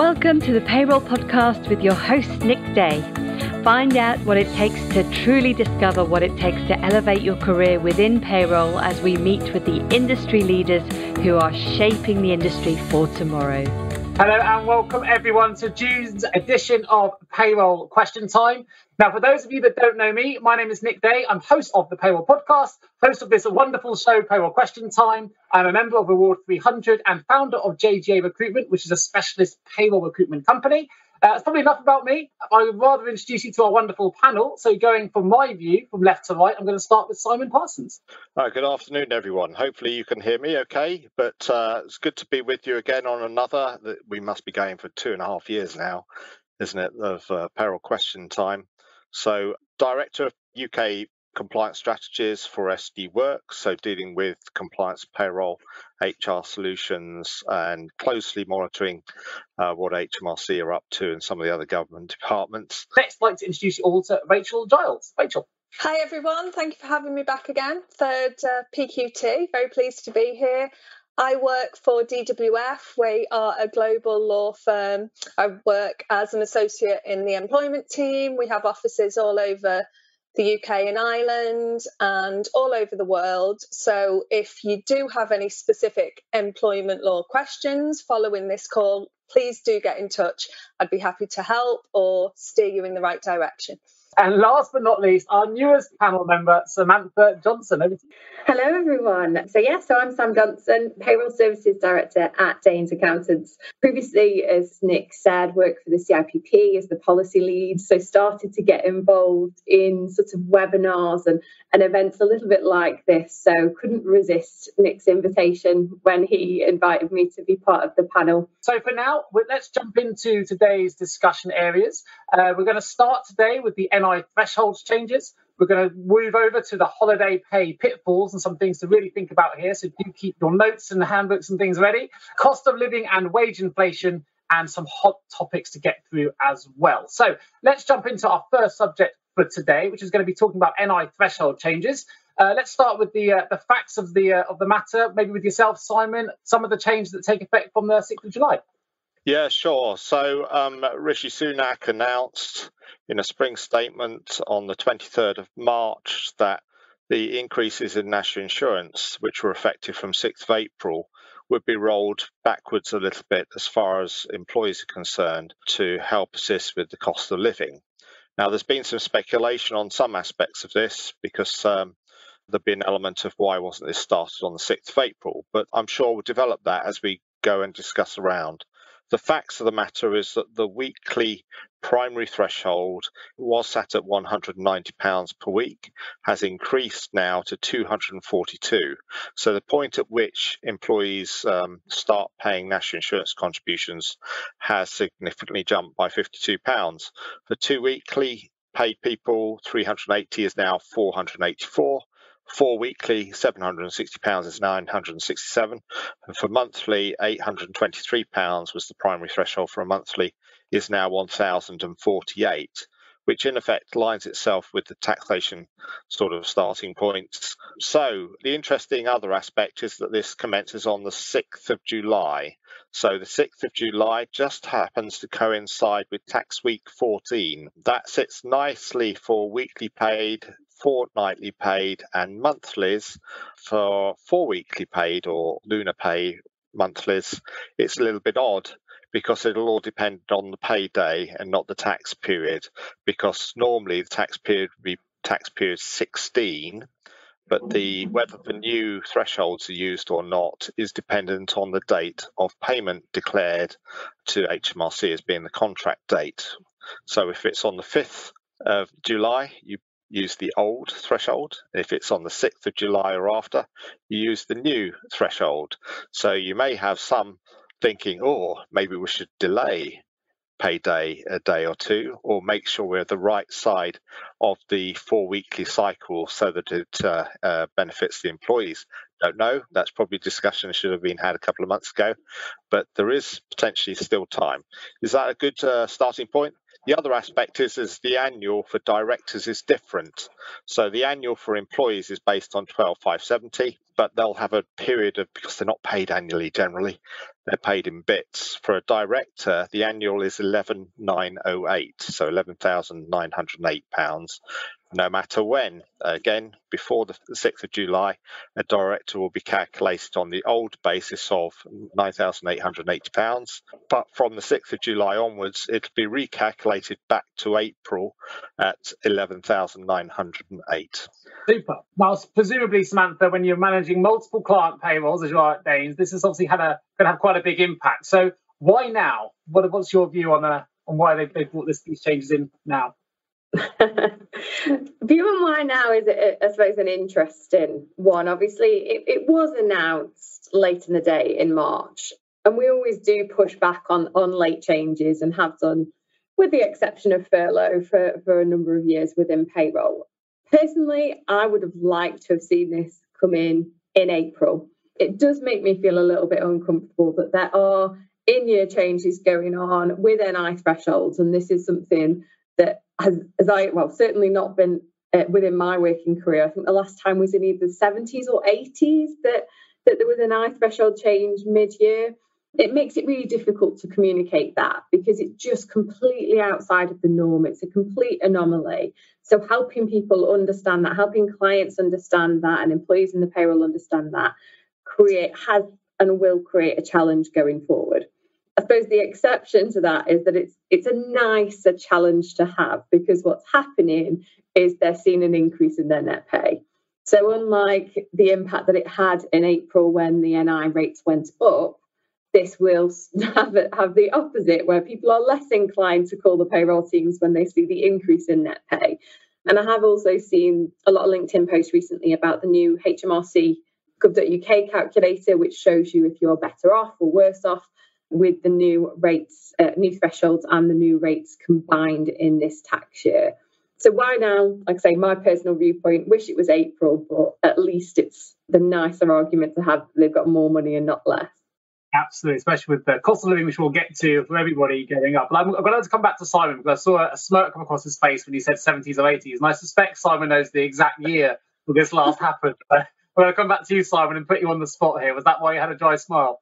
Welcome to the Payroll Podcast with your host, Nick Day. Find out what it takes to truly discover what it takes to elevate your career within payroll as we meet with the industry leaders who are shaping the industry for tomorrow. Hello and welcome everyone to June's edition of Payroll Question Time. Now, for those of you that don't know me, my name is Nick Day. I'm host of the Payroll Podcast, host of this wonderful show, Payroll Question Time. I'm a member of Award 300 and founder of JGA Recruitment, which is a specialist payroll recruitment company. Uh, it's probably enough about me. I would rather introduce you to our wonderful panel. So, going from my view, from left to right, I'm going to start with Simon Parsons. Right, good afternoon, everyone. Hopefully, you can hear me okay. But uh, it's good to be with you again on another. That we must be going for two and a half years now, isn't it, of uh, payroll question time. So, Director of UK compliance strategies for SD Worx, so dealing with compliance, payroll, HR solutions, and closely monitoring uh, what HMRC are up to and some of the other government departments. Next, I'd like to introduce you all to Rachel Giles. Rachel. Hi everyone, thank you for having me back again. Third uh, PQT, very pleased to be here. I work for DWF. We are a global law firm. I work as an associate in the employment team. We have offices all over the UK and Ireland and all over the world. So if you do have any specific employment law questions following this call, please do get in touch. I'd be happy to help or steer you in the right direction. And last but not least, our newest panel member, Samantha Johnson. Over to you. Hello, everyone. So, yeah, so I'm Sam Johnson, Payroll Services Director at Dains Accountants. Previously, as Nick said, worked for the CIPP as the policy lead. So, started to get involved in sort of webinars and, and events a little bit like this. So, couldn't resist Nick's invitation when he invited me to be part of the panel. So, for now, let's jump into today's discussion areas. Uh, we're going to start today with the NI thresholds changes. We're going to move over to the holiday pay pitfalls and some things to really think about here. So do keep your notes and the handbooks and things ready. Cost of living and wage inflation and some hot topics to get through as well. So let's jump into our first subject for today, which is going to be talking about NI threshold changes. Uh, let's start with the uh, the facts of the uh, of the matter. Maybe with yourself, Simon. Some of the changes that take effect from the sixth of July. Yeah, sure. So um, Rishi Sunak announced in a spring statement on the 23rd of March that the increases in national insurance, which were effective from 6th of April, would be rolled backwards a little bit as far as employees are concerned to help assist with the cost of living. Now, there's been some speculation on some aspects of this because um, there'd be an element of why wasn't this started on the 6th of April, but I'm sure we'll develop that as we go and discuss around. The facts of the matter is that the weekly primary threshold was set at £190 per week, has increased now to 242. So the point at which employees um, start paying national insurance contributions has significantly jumped by £52. For two weekly paid people, 380 is now 484 for weekly, £760 is 967 and for monthly, £823 was the primary threshold for a monthly, is now 1048 which in effect lines itself with the taxation sort of starting points. So the interesting other aspect is that this commences on the 6th of July. So the 6th of July just happens to coincide with tax week 14. That sits nicely for weekly paid, fortnightly paid and monthlies for four weekly paid or lunar pay monthlies, it's a little bit odd because it'll all depend on the payday and not the tax period. Because normally the tax period would be tax period 16, but the mm-hmm. whether the new thresholds are used or not is dependent on the date of payment declared to HMRC as being the contract date. So if it's on the 5th of July, you use the old threshold. If it's on the 6th of July or after, you use the new threshold. So you may have some thinking, oh, maybe we should delay payday a day or two or make sure we're the right side of the four weekly cycle so that it uh, uh, benefits the employees. Don't know. That's probably a discussion that should have been had a couple of months ago but there is potentially still time. Is that a good uh, starting point? The other aspect is, is the annual for directors is different. So the annual for employees is based on 12,570, but they'll have a period of, because they're not paid annually generally, they're paid in bits. For a director, the annual is 11908, so 11,908 pounds no matter when. Again, before the 6th of July, a director will be calculated on the old basis of £9,880, but from the 6th of July onwards, it'll be recalculated back to April at 11,908. Super. Now, presumably, Samantha, when you're managing multiple client payrolls, as you are at Dains, this has obviously had a going to have quite a big impact. So, why now? What, what's your view on uh, on why they, they brought this, these changes in now? Why now is, uh, I suppose, an interesting one. Obviously, it, it was announced late in the day in March, and we always do push back on, on late changes and have done, with the exception of furlough, for, for a number of years within payroll. Personally, I would have liked to have seen this come in in April. It does make me feel a little bit uncomfortable that there are in year changes going on with NI thresholds, and this is something has, as I well certainly not been uh, within my working career. I think the last time was in either the 70s or 80s that that there was an NI threshold change mid-year. It makes it really difficult to communicate that because it's just completely outside of the norm. It's a complete anomaly. So helping people understand that, helping clients understand that, and employees in the payroll understand that, create has and will create a challenge going forward. I suppose the exception to that is that it's it's a nicer challenge to have because what's happening is they're seeing an increase in their net pay. So unlike the impact that it had in April when the NI rates went up, this will have, have the opposite, where people are less inclined to call the payroll teams when they see the increase in net pay. And I have also seen a lot of LinkedIn posts recently about the new HMRC gov.uk calculator, which shows you if you're better off or worse off with the new rates, uh, new thresholds, and the new rates combined in this tax year. So why now? Like I say, my personal viewpoint, wish it was April, but at least it's the nicer argument to have they've got more money and not less. Absolutely, especially with the cost of living, which we'll get to for everybody going up. But I'm, going to come back to Simon because I saw a smirk come across his face when he said 70s or 80s, and I suspect Simon knows the exact year this last happened. But I'm going to come back to you, Simon, and put you on the spot here. Was that why you had a dry smile?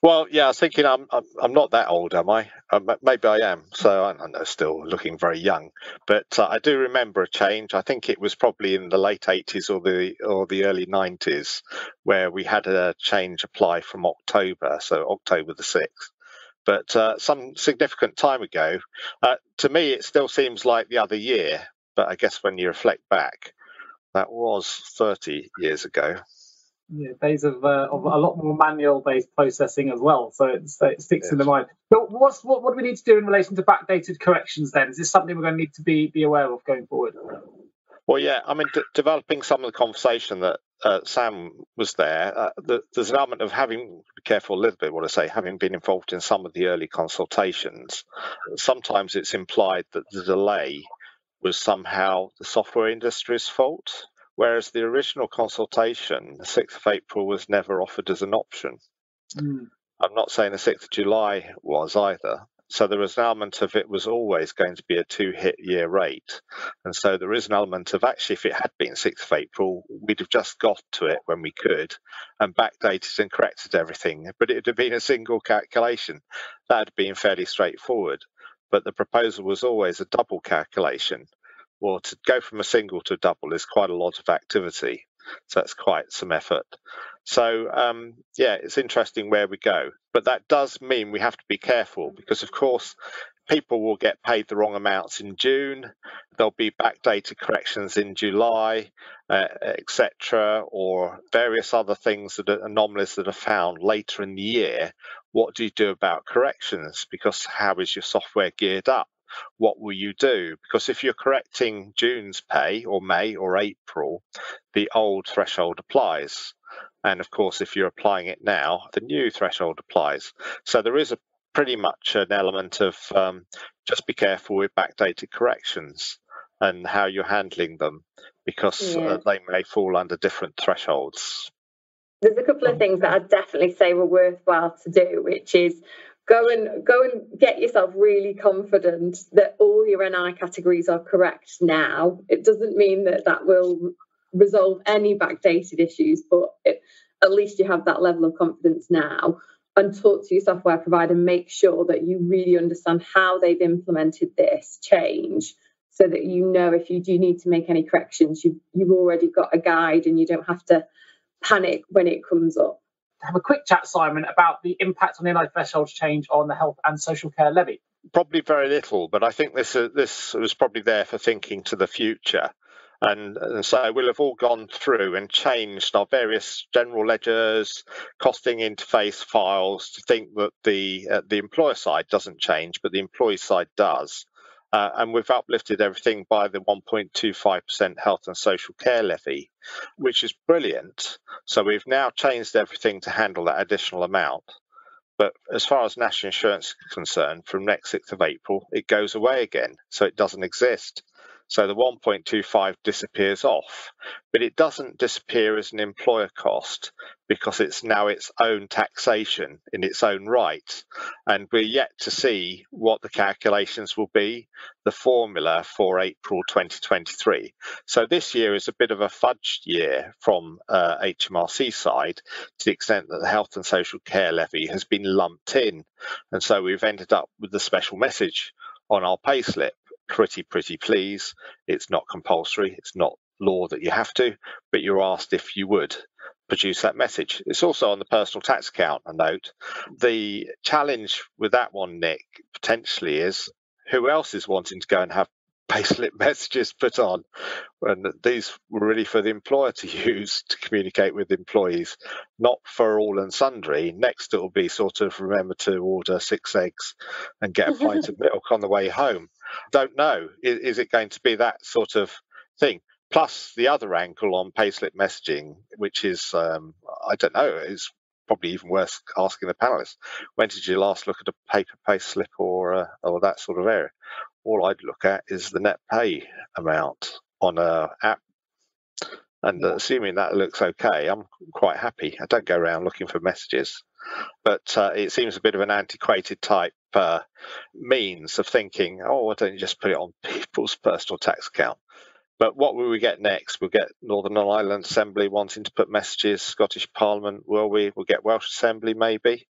Well, yeah, I was thinking I'm I'm, not that old, am I? Uh, maybe I am. So I, am still looking very young. But uh, I do remember a change. I think it was probably in the late 80s or the or the early 90s where we had a change apply from October, so October the 6th. But uh, some significant time ago, uh, to me, it still seems like the other year. But I guess when you reflect back, that was 30 years ago yeah, days of, uh, of a lot more manual based processing as well. So it sticks yes. in the mind. But what's what, what do we need to do in relation to backdated corrections then? Is this something we're going to need to be be aware of going forward? Well, yeah, I mean, d- developing some of the conversation that uh, Sam was there, uh, the, there's an element of having be careful a little bit what I say, having been involved in some of the early consultations. Sometimes it's implied that the delay was somehow the software industry's fault whereas the original consultation, the 6th of April, was never offered as an option. Mm. I'm not saying the 6th of July was either. So there was an element of it was always going to be a two hit year rate. And so there is an element of actually, if it had been 6th of April, we'd have just got to it when we could and backdated and corrected everything. But it would have been a single calculation. That have been fairly straightforward. But the proposal was always a double calculation well, to go from a single to a double is quite a lot of activity. So that's quite some effort. So um, yeah, it's interesting where we go. But that does mean we have to be careful because, of course, people will get paid the wrong amounts in June. There'll be backdated corrections in July, uh, etc., or various other things that are anomalies that are found later in the year. What do you do about corrections? Because how is your software geared up? What will you do? Because if you're correcting June's pay or May or April, the old threshold applies. And of course, if you're applying it now, the new threshold applies. So there is a pretty much an element of um, just be careful with backdated corrections and how you're handling them because uh, yeah. uh, they may fall under different thresholds. There's a couple of things that I'd definitely say were worthwhile to do, which is go and go and get yourself really confident that all your NI categories are correct now. It doesn't mean that that will resolve any backdated issues, but it, at least you have that level of confidence now. and talk to your software provider, make sure that you really understand how they've implemented this change so that you know if you do need to make any corrections, you've, you've already got a guide and you don't have to panic when it comes up. Have a quick chat, Simon, about the impact on the NI thresholds change on the health and social care levy. Probably very little, but I think this uh, this was probably there for thinking to the future. And, and, so we'll have all gone through and changed our various general ledgers, costing interface files to think that the uh, the employer side doesn't change, but the employee side does. Uh, and we've uplifted everything by the 1.25% health and social care levy, which is brilliant. So we've now changed everything to handle that additional amount. But as far as national insurance is concerned, from next 6th of April, it goes away again. So it doesn't exist. So the 1.25 disappears off, but it doesn't disappear as an employer cost because it's now its own taxation in its own right. And we're yet to see what the calculations will be, the formula for April 2023. So this year is a bit of a fudged year from uh, HMRC side to the extent that the health and social care levy has been lumped in. And so we've ended up with the special message on our payslip pretty, pretty please. It's not compulsory. It's not law that you have to, but you're asked if you would produce that message. It's also on the personal tax account, a note. The challenge with that one, Nick, potentially is who else is wanting to go and have payslip messages put on and these were really for the employer to use to communicate with employees not for all and sundry next it will be sort of remember to order six eggs and get a pint of milk on the way home don't know. Is, is it going to be that sort of thing? Plus the other angle on payslip messaging which is um, i don't know is probably even worth asking the panelists. When did you last look at a paper payslip or uh, or that sort of area? All I'd look at is the net pay amount on a app. And assuming that looks okay, I'm quite happy. I don't go around looking for messages, but uh, it seems a bit of an antiquated type uh, means of thinking, oh, why don't you just put it on people's personal tax account? But what will we get next? We'll get Northern Ireland Assembly wanting to put messages, Scottish Parliament, will we? We'll get Welsh Assembly maybe.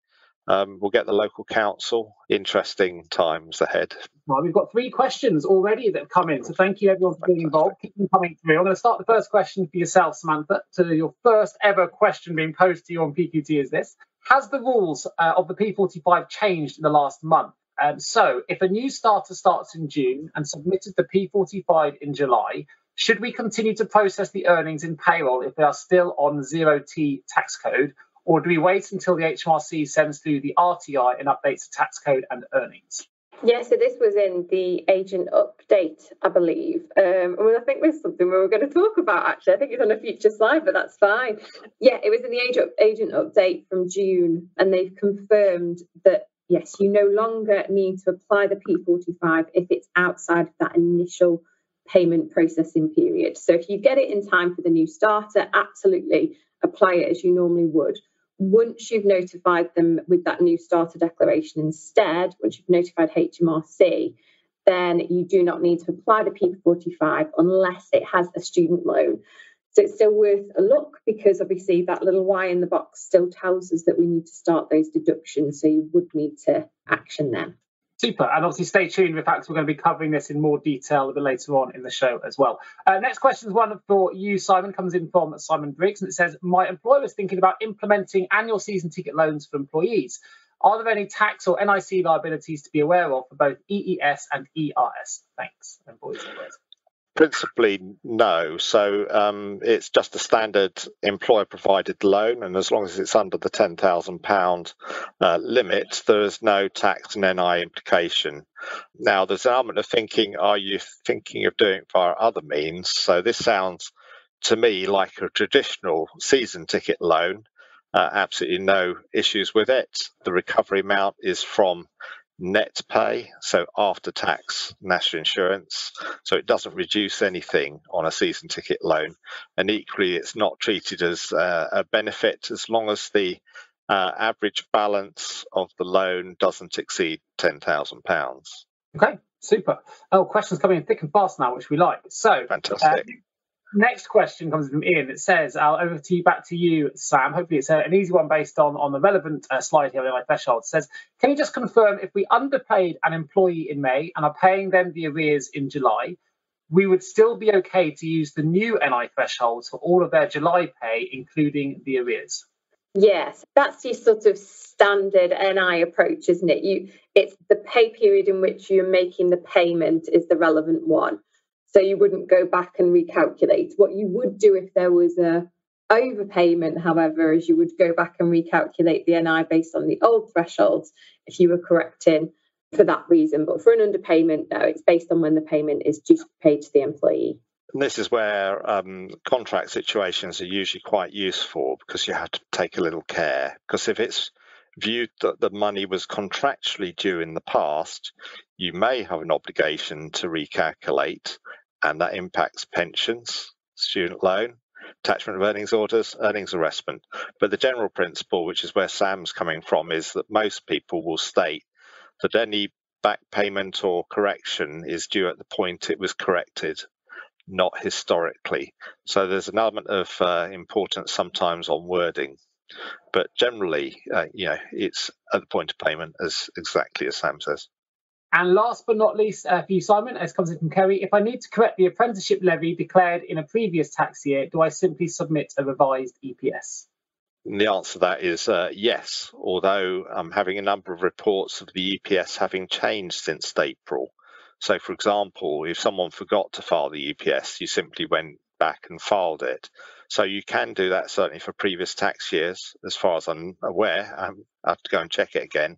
Um, we'll get the local council. Interesting times ahead. Well, we've got three questions already that have come in. So thank you everyone for being involved. Keep them coming through. I'm going to start the first question for yourself, Samantha. To your first ever question being posed to you on PQT is this. Has the rules uh, of the P45 changed in the last month? Um, so if a new starter starts in June and submitted the P45 in July, should we continue to process the earnings in payroll if they are still on 0T tax code? Or do we wait until the HMRC sends through the RTI and updates the tax code and earnings? Yeah, so this was in the agent update, I believe. Um, well, I think there's something we were going to talk about actually. I think it's on a future slide, but that's fine. Yeah, it was in the agent, agent update from June, and they've confirmed that yes, you no longer need to apply the P45 if it's outside of that initial payment processing period. So if you get it in time for the new starter, absolutely apply it as you normally would. Once you've notified them with that new starter declaration instead, once you've notified HMRC, then you do not need to apply the P45 unless it has a student loan. So it's still worth a look because obviously that little Y in the box still tells us that we need to start those deductions. So you would need to action them. Super. And obviously, stay tuned. In fact, we're going to be covering this in more detail a bit later on in the show as well. Uh, next question is one for you, Simon, comes in from Simon Briggs, and it says, My employer is thinking about implementing annual season ticket loans for employees. Are there any tax or NIC liabilities to be aware of for both EES and ERS? Thanks. And. Principally, no. So um, it's just a standard employer provided loan, and as long as it's under the £10,000 uh, limit, there is no tax and NI implication. Now, there's an element of thinking are you thinking of doing it via other means? So this sounds to me like a traditional season ticket loan. Uh, absolutely no issues with it. The recovery amount is from net pay, so after tax national insurance. So it doesn't reduce anything on a season ticket loan. And equally, it's not treated as uh, a benefit as long as the uh, average balance of the loan doesn't exceed £10,000. Okay, super. Oh, questions coming in thick and fast now, which we like. So, fantastic. Uh, Next question comes from Ian. It says, "I'll over to you, back to you, Sam. Hopefully, it's a, an easy one based on, on the relevant uh, slide here on my threshold." It says, "Can you just confirm if we underpaid an employee in May and are paying them the arrears in July, we would still be okay to use the new NI thresholds for all of their July pay, including the arrears?" Yes, that's your sort of standard NI approach, isn't it? You, it's the pay period in which you're making the payment is the relevant one. So you wouldn't go back and recalculate. What you would do if there was a overpayment, however, is you would go back and recalculate the NI based on the old thresholds if you were correcting for that reason. But for an underpayment, no, it's based on when the payment is due to paid to the employee. And this is where um, contract situations are usually quite useful because you have to take a little care. Because if it's viewed that the money was contractually due in the past, you may have an obligation to recalculate, and that impacts pensions, student loan, attachment of earnings orders, earnings arrestment. But the general principle, which is where Sam's coming from, is that most people will state that any back payment or correction is due at the point it was corrected not historically. So there's an element of uh, importance sometimes on wording, but generally, uh, you know, it's at the point of payment as exactly as Sam says. And last but not least, uh, for you, Simon, as comes in from Kerry, if I need to correct the apprenticeship levy declared in a previous tax year, do I simply submit a revised EPS? And the answer to that is uh, yes, although I'm having a number of reports of the EPS having changed since April. So, for example, if someone forgot to file the EPS, you simply went back and filed it. So you can do that certainly for previous tax years, as far as I'm aware. Um, I have to go and check it again,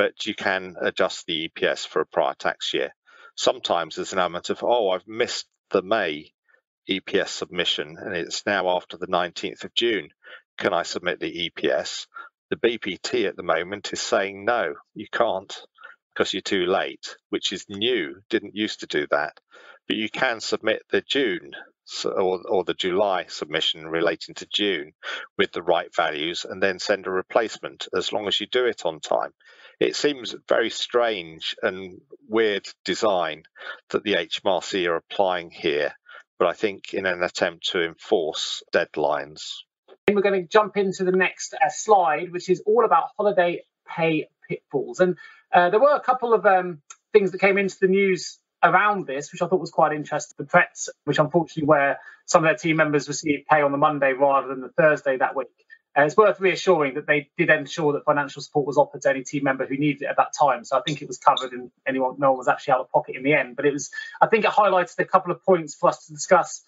but you can adjust the EPS for a prior tax year. Sometimes there's an element of, oh, I've missed the May EPS submission and it's now after the 19th of June. Can I submit the EPS? The BPT at the moment is saying no, you can't because you're too late, which is new, didn't used to do that. But you can submit the June or, or the July submission relating to June with the right values and then send a replacement as long as you do it on time. It seems very strange and weird design that the HMRC are applying here, but I think in an attempt to enforce deadlines. We're going to jump into the next uh, slide, which is all about holiday pay pitfalls. And uh, there were a couple of um, things that came into the news around this, which I thought was quite interesting. The Prets, which unfortunately where some of their team members received pay on the Monday rather than the Thursday that week. It's worth reassuring that they did ensure that financial support was offered to any team member who needed it at that time. So I think it was covered and anyone, no one was actually out of pocket in the end. But it was, I think it highlighted a couple of points for us to discuss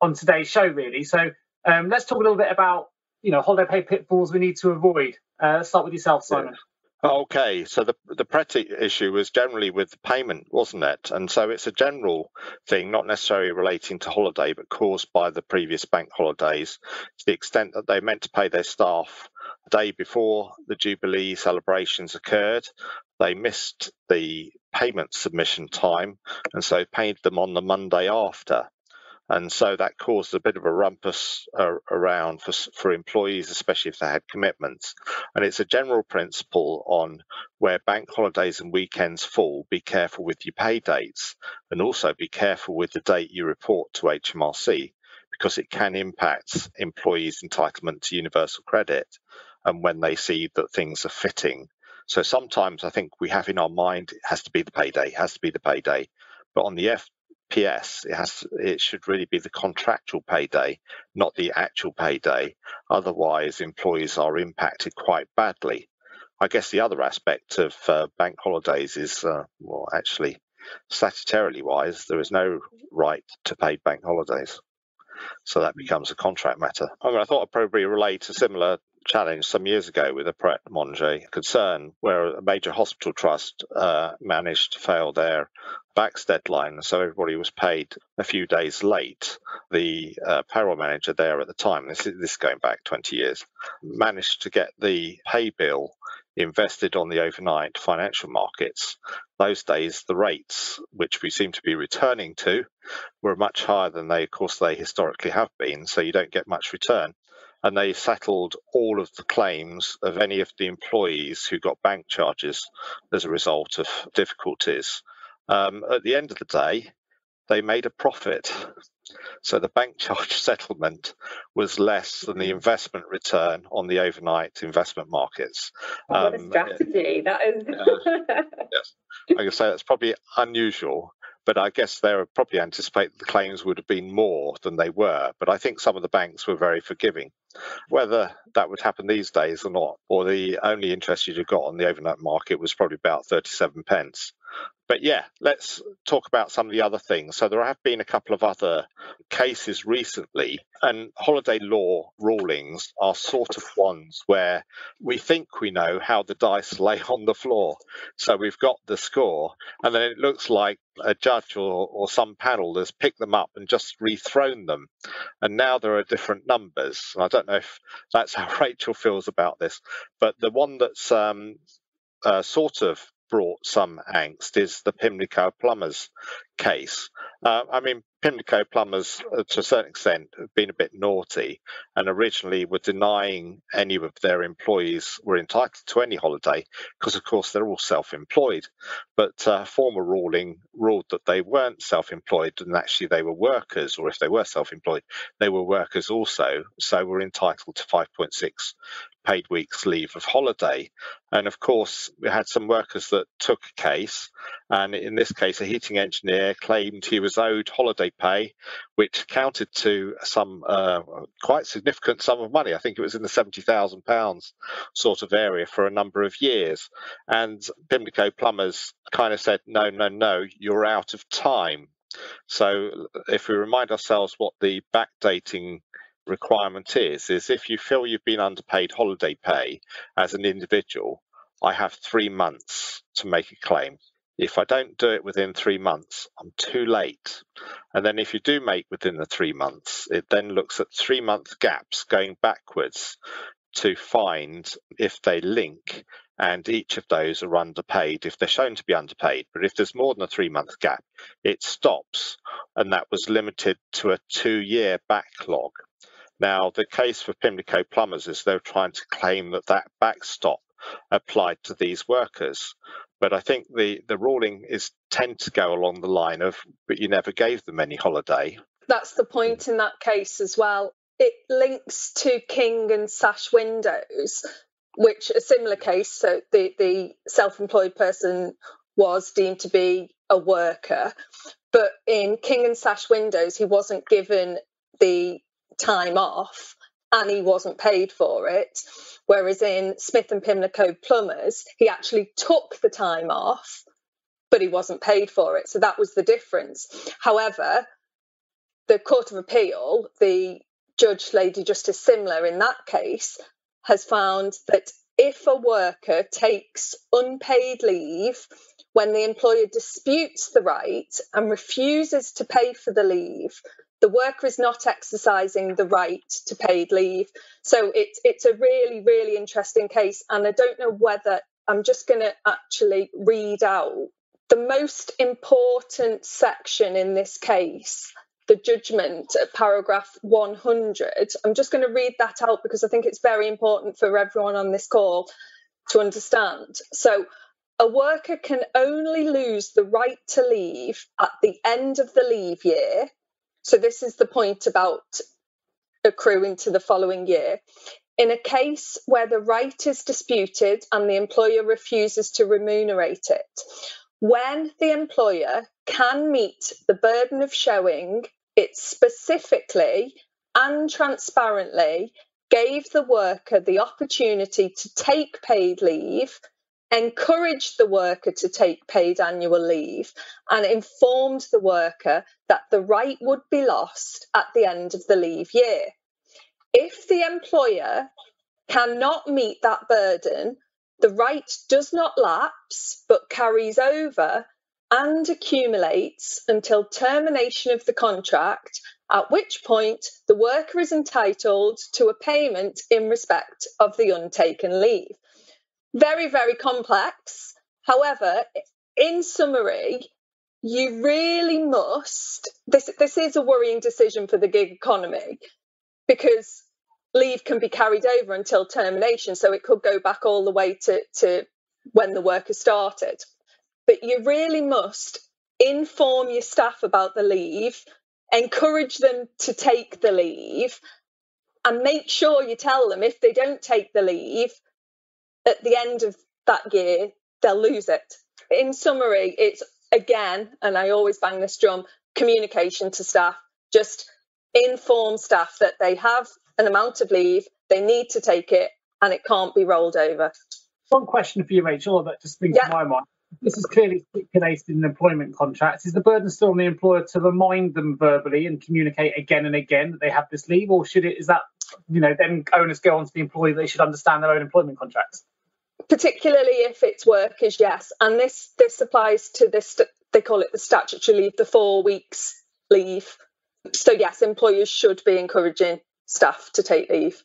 on today's show, really. So um, let's talk a little bit about, you know, holiday pay pitfalls we need to avoid. Uh, let's start with yourself, Simon. Yeah. Okay, so the the Pret issue was generally with the payment, wasn't it? And so it's a general thing, not necessarily relating to holiday, but caused by the previous bank holidays, to the extent that they meant to pay their staff a day before the Jubilee celebrations occurred. They missed the payment submission time, and so paid them on the Monday after and so that caused a bit of a rumpus uh, around for, for employees, especially if they had commitments. And it's a general principle on where bank holidays and weekends fall, be careful with your pay dates and also be careful with the date you report to HMRC because it can impact employees' entitlement to universal credit and when they see that things are fitting. So sometimes I think we have in our mind it has to be the payday, has to be the payday. But on the F PS, it has it should really be the contractual payday, not the actual payday. Otherwise, employees are impacted quite badly. I guess the other aspect of uh, bank holidays is, uh, well, actually, statutorily wise, there is no right to pay bank holidays. So that becomes a contract matter. I, mean, I thought I'd probably relate a similar challenge some years ago with a Pret Monge concern where a major hospital trust uh, managed to fail their BACS deadline, so everybody was paid a few days late. The uh, payroll manager there at the time, this is, this is going back 20 years, managed to get the pay bill invested on the overnight financial markets. Those days, the rates, which we seem to be returning to, were much higher than they, of course, they historically have been, so you don't get much return and they settled all of the claims of any of the employees who got bank charges as a result of difficulties. Um, at the end of the day, they made a profit. So the bank charge settlement was less than the investment return on the overnight investment markets. Oh, what um, a strategy that is. uh, yes, like I say, that's probably unusual but I guess they would probably anticipate the claims would have been more than they were. But I think some of the banks were very forgiving. Whether that would happen these days or not, or the only interest you'd have got on the overnight market was probably about 37 pence. But yeah, let's talk about some of the other things. So there have been a couple of other cases recently, and holiday law rulings are sort of ones where we think we know how the dice lay on the floor. So we've got the score, and then it looks like a judge or, or some panel has picked them up and just rethrown them. And now there are different numbers. I don't know if that's how Rachel feels about this, but the one that's um, uh, sort of brought some angst is the Pimlico plumbers case. Uh, I mean, Pimlico plumbers, uh, to a certain extent, have been a bit naughty and originally were denying any of their employees were entitled to any holiday because, of course, they're all self employed. But uh, former ruling ruled that they weren't self employed and actually they were workers, or if they were self employed, they were workers also, so were entitled to 5.6 paid weeks leave of holiday. And of course, we had some workers that took a case, and in this case, a heating engineer claimed he was owed holiday pay, which counted to some uh, quite significant sum of money. I think it was in the seventy thousand pounds sort of area for a number of years. And Pimlico Plumbers kind of said, "No, no, no, you're out of time." So if we remind ourselves what the backdating requirement is is if you feel you've been underpaid holiday pay as an individual, I have three months to make a claim. If I don't do it within three months, I'm too late. And then if you do make within the three months, it then looks at three month gaps going backwards to find if they link and each of those are underpaid if they're shown to be underpaid. But if there's more than a three month gap, it stops. And that was limited to a two year backlog. Now, the case for Pimlico plumbers is they're trying to claim that that backstop applied to these workers. But I think the, the ruling is tend to go along the line of, but you never gave them any holiday. That's the point in that case as well. It links to King and Sash Windows, which a similar case. So the, the self-employed person was deemed to be a worker, but in King and Sash Windows, he wasn't given the time off and he wasn't paid for it. Whereas in Smith and Pimlico Plumbers, he actually took the time off, but he wasn't paid for it. So that was the difference. However, the Court of Appeal, the Judge Lady Justice Simler in that case, has found that if a worker takes unpaid leave when the employer disputes the right and refuses to pay for the leave, the worker is not exercising the right to paid leave. So it's it's a really really interesting case, and I don't know whether I'm just going to actually read out the most important section in this case. The judgment at paragraph 100. I'm just going to read that out because I think it's very important for everyone on this call to understand. So, a worker can only lose the right to leave at the end of the leave year so this is the point about accruing to the following year. In a case where the right is disputed and the employer refuses to remunerate it, when the employer can meet the burden of showing it specifically and transparently gave the worker the opportunity to take paid leave encouraged the worker to take paid annual leave and informed the worker that the right would be lost at the end of the leave year. If the employer cannot meet that burden, the right does not lapse but carries over and accumulates until termination of the contract, at which point the worker is entitled to a payment in respect of the untaken leave very, very complex. However, in summary, you really must. This this is a worrying decision for the gig economy because leave can be carried over until termination, so it could go back all the way to, to when the worker started. But you really must inform your staff about the leave, encourage them to take the leave and make sure you tell them if they don't take the leave at the end of that year, they'll lose it. In summary, it's again, and I always bang this drum communication to staff. Just inform staff that they have an amount of leave, they need to take it, and it can't be rolled over. One question for you, Rachel, that just brings yeah. to my mind. This is clearly stipulated in employment contract. Is the burden still on the employer to remind them verbally and communicate again and again that they have this leave, or should it? Is that you know then owners go on to the employee they should understand their own employment contracts? Particularly if it's workers, yes, and this this applies to this. They call it the statutory leave, the four weeks leave. So yes, employers should be encouraging staff to take leave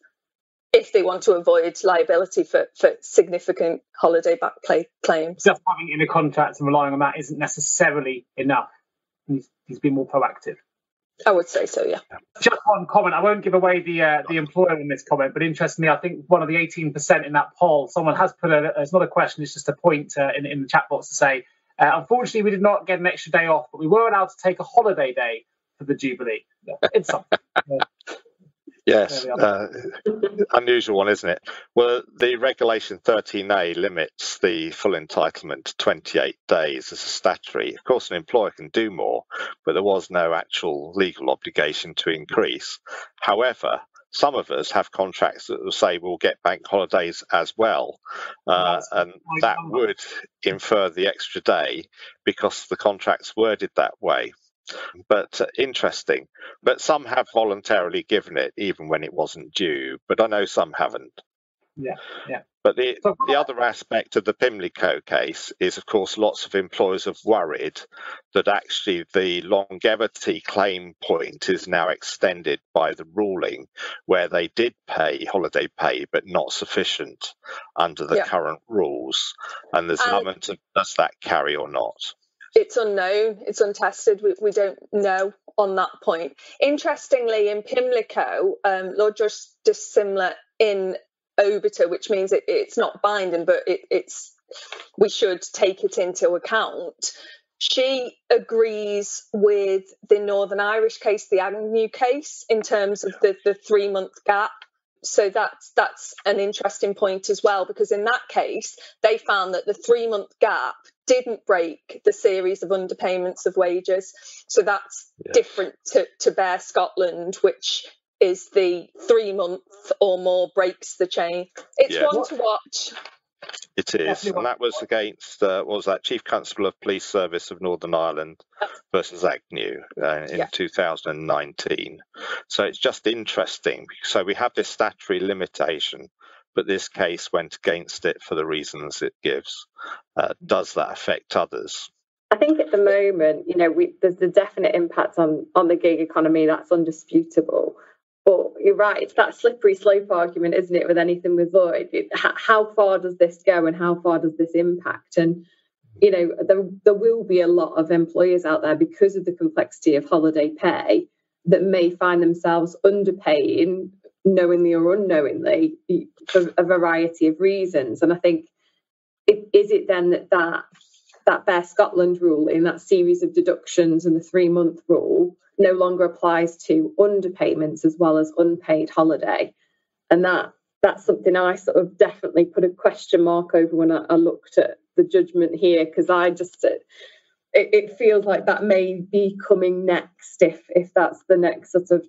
if they want to avoid liability for, for significant holiday back pay claims. Just having in a contract and relying on that isn't necessarily enough. He's, he's been more proactive. I would say so, yeah. Just one comment. I won't give away the uh, the employer in this comment, but interestingly, I think one of the 18% in that poll, someone has put a, it's not a question, it's just a point uh, in, in the chat box to say, uh, unfortunately, we did not get an extra day off, but we were allowed to take a holiday day for the Jubilee. It's something. Yes, uh, unusual one, isn't it? Well, the regulation 13A limits the full entitlement to 28 days as a statutory. Of course, an employer can do more, but there was no actual legal obligation to increase. However, some of us have contracts that will say we'll get bank holidays as well, uh, and that would infer the extra day because the contract's worded that way but uh, interesting. But some have voluntarily given it even when it wasn't due, but I know some haven't. Yeah, yeah. But the the other aspect of the Pimlico case is, of course, lots of employers have worried that actually the longevity claim point is now extended by the ruling, where they did pay holiday pay but not sufficient under the yeah. current rules, and there's an element of does that carry or not it's unknown, it's untested. We, we don't know on that point. Interestingly, in Pimlico, um, Lord Justice Simler in obiter, which means it, it's not binding, but it, it's we should take it into account. She agrees with the Northern Irish case, the Agnew case, in terms of the, the three month gap so that's that's an interesting point as well because in that case they found that the three month gap didn't break the series of underpayments of wages so that's yes. different to, to bear scotland which is the three month or more breaks the chain it's yeah. one to watch it is, and that was against uh, was that Chief Constable of Police Service of Northern Ireland versus Agnew uh, in yeah. 2019. So it's just interesting. So we have this statutory limitation, but this case went against it for the reasons it gives. Uh, does that affect others? I think at the moment, you know, we, there's a definite impact on on the gig economy. That's undisputable. But you're right, it's that slippery slope argument, isn't it, with anything with Lloyd? It, how far does this go and how far does this impact? And, you know, there, there will be a lot of employers out there because of the complexity of holiday pay that may find themselves underpaying knowingly or unknowingly for a variety of reasons. And I think, is it then that that, that Bear Scotland rule in that series of deductions and the three month rule no longer applies to underpayments as well as unpaid holiday. And that that's something I sort of definitely put a question mark over when I, I looked at the judgment here because I just it, it feels like that may be coming next if if that's the next sort of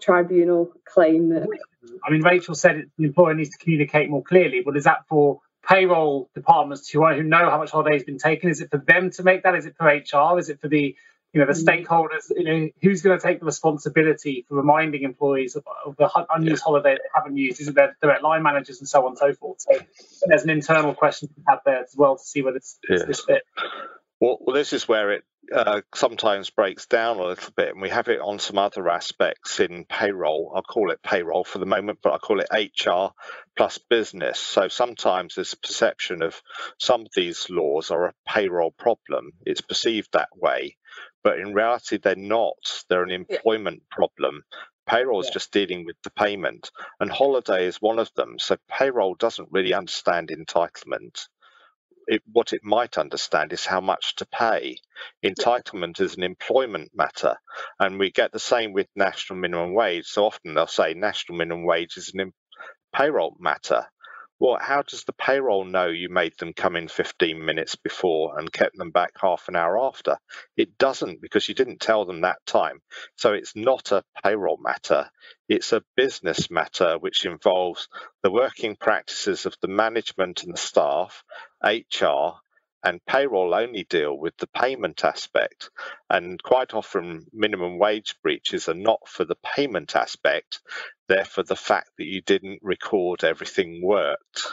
tribunal claim that I mean Rachel said the employer needs to communicate more clearly but is that for payroll departments who, who know how much holiday has been taken? Is it for them to make that? Is it for HR is it for the you know the mm. stakeholders you know who's going to take the responsibility for reminding employees of, of the unused yeah. holiday they haven't used is it their direct line managers and so on and so forth so there's an internal question to have there as well to see whether it's, yeah. this fit well, well, this is where it uh, sometimes breaks down a little bit, and we have it on some other aspects in payroll. I'll call it payroll for the moment, but I call it HR plus business. So sometimes there's a perception of some of these laws are a payroll problem. It's perceived that way, but in reality, they're not. They're an employment yeah. problem. Payroll is yeah. just dealing with the payment, and holiday is one of them. So payroll doesn't really understand entitlement it, what it might understand is how much to pay. Entitlement is an employment matter, and we get the same with national minimum wage. So often they'll say national minimum wage is an payroll matter. Well, how does the payroll know you made them come in 15 minutes before and kept them back half an hour after? It doesn't because you didn't tell them that time. So it's not a payroll matter. It's a business matter which involves the working practices of the management and the staff, HR, and payroll only deal with the payment aspect. And quite often, minimum wage breaches are not for the payment aspect, they're the fact that you didn't record everything worked.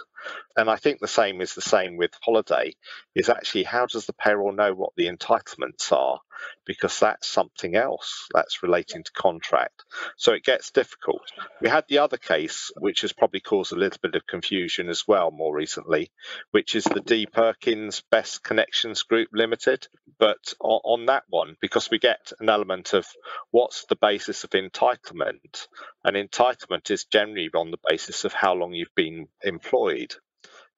And I think the same is the same with holiday, is actually how does the payroll know what the entitlements are? Because that's something else that's relating to contract. So it gets difficult. We had the other case, which has probably caused a little bit of confusion as well more recently, which is the D Perkins Best Connections Group Limited. But on, that one, because we get an element of what's the basis of entitlement, and entitlement is generally on the basis of how long you've been employed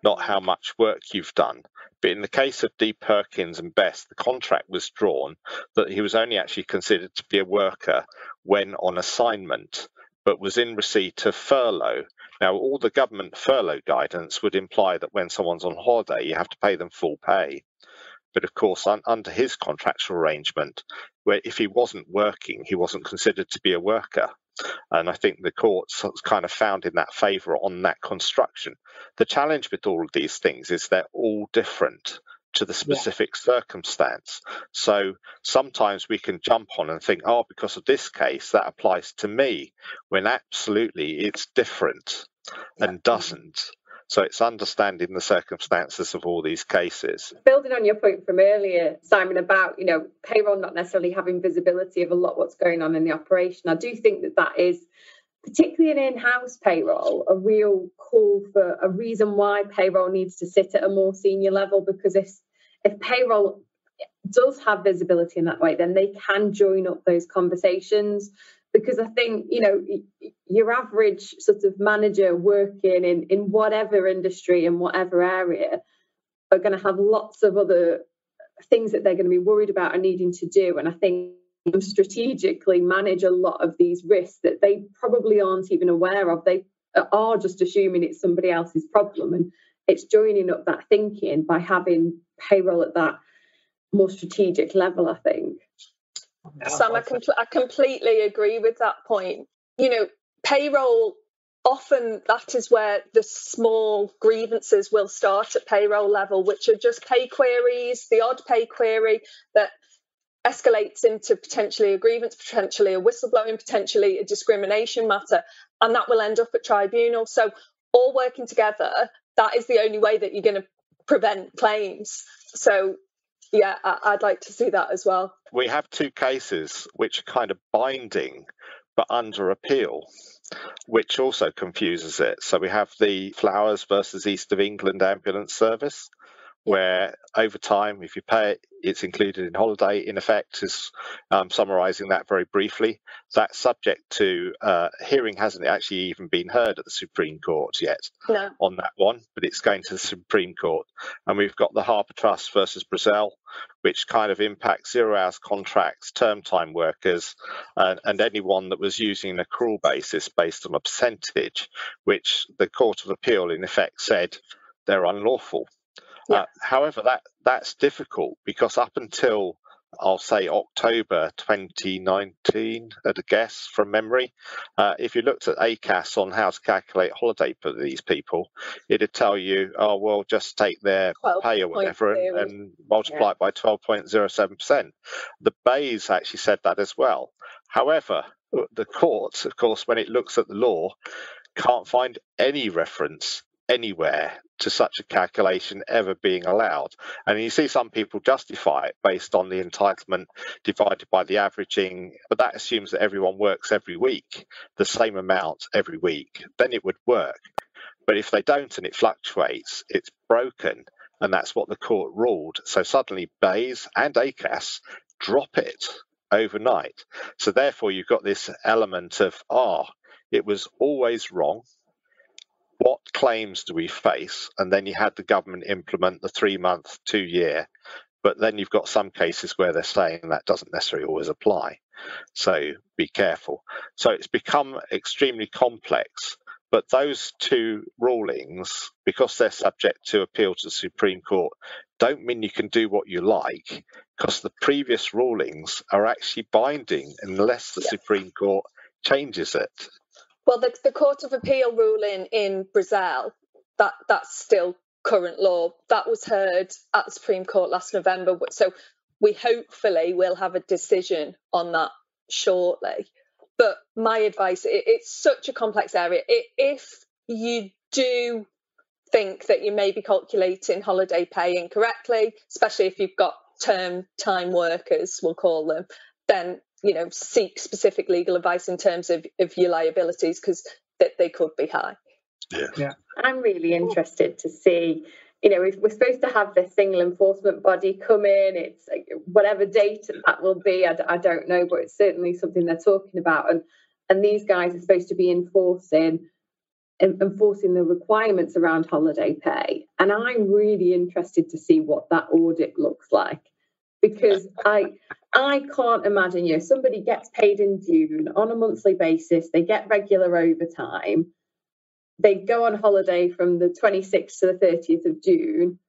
not how much work you've done. But in the case of D. Perkins and Best, the contract was drawn that he was only actually considered to be a worker when on assignment, but was in receipt of furlough. Now, all the government furlough guidance would imply that when someone's on holiday, you have to pay them full pay. But of course, un- under his contractual arrangement, where if he wasn't working, he wasn't considered to be a worker. And I think the courts kind of found in that favour on that construction. The challenge with all of these things is they're all different to the specific yeah. circumstance. So sometimes we can jump on and think, oh, because of this case, that applies to me, when absolutely it's different yeah. and doesn't. So it's understanding the circumstances of all these cases. Building on your point from earlier, Simon, about you know payroll not necessarily having visibility of a lot what's going on in the operation, I do think that that is particularly in in-house payroll, a real call for a reason why payroll needs to sit at a more senior level because if if payroll does have visibility in that way, then they can join up those conversations because I think you know your average sort of manager working in in whatever industry in whatever area are going to have lots of other things that they're going to be worried about and needing to do, and I think strategically manage a lot of these risks that they probably aren't even aware of. They are just assuming it's somebody else's problem, and it's joining up that thinking by having payroll at that more strategic level. I think. Oh, Sam, I, com- I completely agree with that point. You know, payroll often that is where the small grievances will start at payroll level, which are just pay queries, the odd pay query that escalates into potentially a grievance, potentially a whistleblowing, potentially a discrimination matter, and that will end up at tribunal. So, all working together, that is the only way that you're going to prevent claims. So, yeah, I'd like to see that as well. We have two cases which are kind of binding but under appeal, which also confuses it. So we have the Flowers versus East of England ambulance service, where over time, if you pay it, it's included in holiday. In effect, is um, summarising that very briefly. That's subject to uh, hearing hasn't actually even been heard at the Supreme Court yet no. on that one, but it's going to the Supreme Court. And we've got the Harpur Trust versus Brazel, which kind of impacts zero hours contracts, term time workers, uh, and anyone that was using an accrual basis based on a percentage, which the Court of Appeal in effect said they're unlawful. Yeah. Uh, however, that that's difficult because up until I'll say October 2019 at a guess from memory. Uh, if you looked at ACAS on how to calculate holiday for these people, it'd tell you, oh, well, just take their pay or whatever and, and, multiply yeah. it by 12.07%. The BEIS actually said that as well. However, the court, of course, when it looks at the law, can't find any reference anywhere to such a calculation ever being allowed. And you see some people justify it based on the entitlement divided by the averaging, but that assumes that everyone works every week, the same amount every week. Then it would work. But if they don't and it fluctuates, it's broken. And that's what the court ruled. So suddenly BEIS and ACAS drop it overnight. So therefore, you've got this element of, ah, it was always wrong what claims do we face? And then you had the government implement the three month, two year. But then you've got some cases where they're saying that doesn't necessarily always apply. So be careful. So it's become extremely complex. But those two rulings, because they're subject to appeal to the Supreme Court, don't mean you can do what you like, because the previous rulings are actually binding unless the yeah. Supreme Court changes it. Well, the, the Court of Appeal ruling in Brazel, that that's still current law. That was heard at the Supreme Court last November. So we hopefully will have a decision on that shortly. But my advice, it, it's such a complex area. It, if you do think that you may be calculating holiday pay incorrectly, especially if you've got term time workers, we'll call them, then you know seek specific legal advice in terms of, of your liabilities because that they could be high. Yeah. yeah. I'm really interested to see, you know, if we're supposed to have this single enforcement body come in, it's whatever date that will be, I, I don't know, but it's certainly something they're talking about. And and these guys are supposed to be enforcing enforcing the requirements around holiday pay. And I'm really interested to see what that audit looks like because I I can't imagine you know somebody gets paid in June on a monthly basis, they get regular overtime, they go on holiday from the 26th to the 30th of June.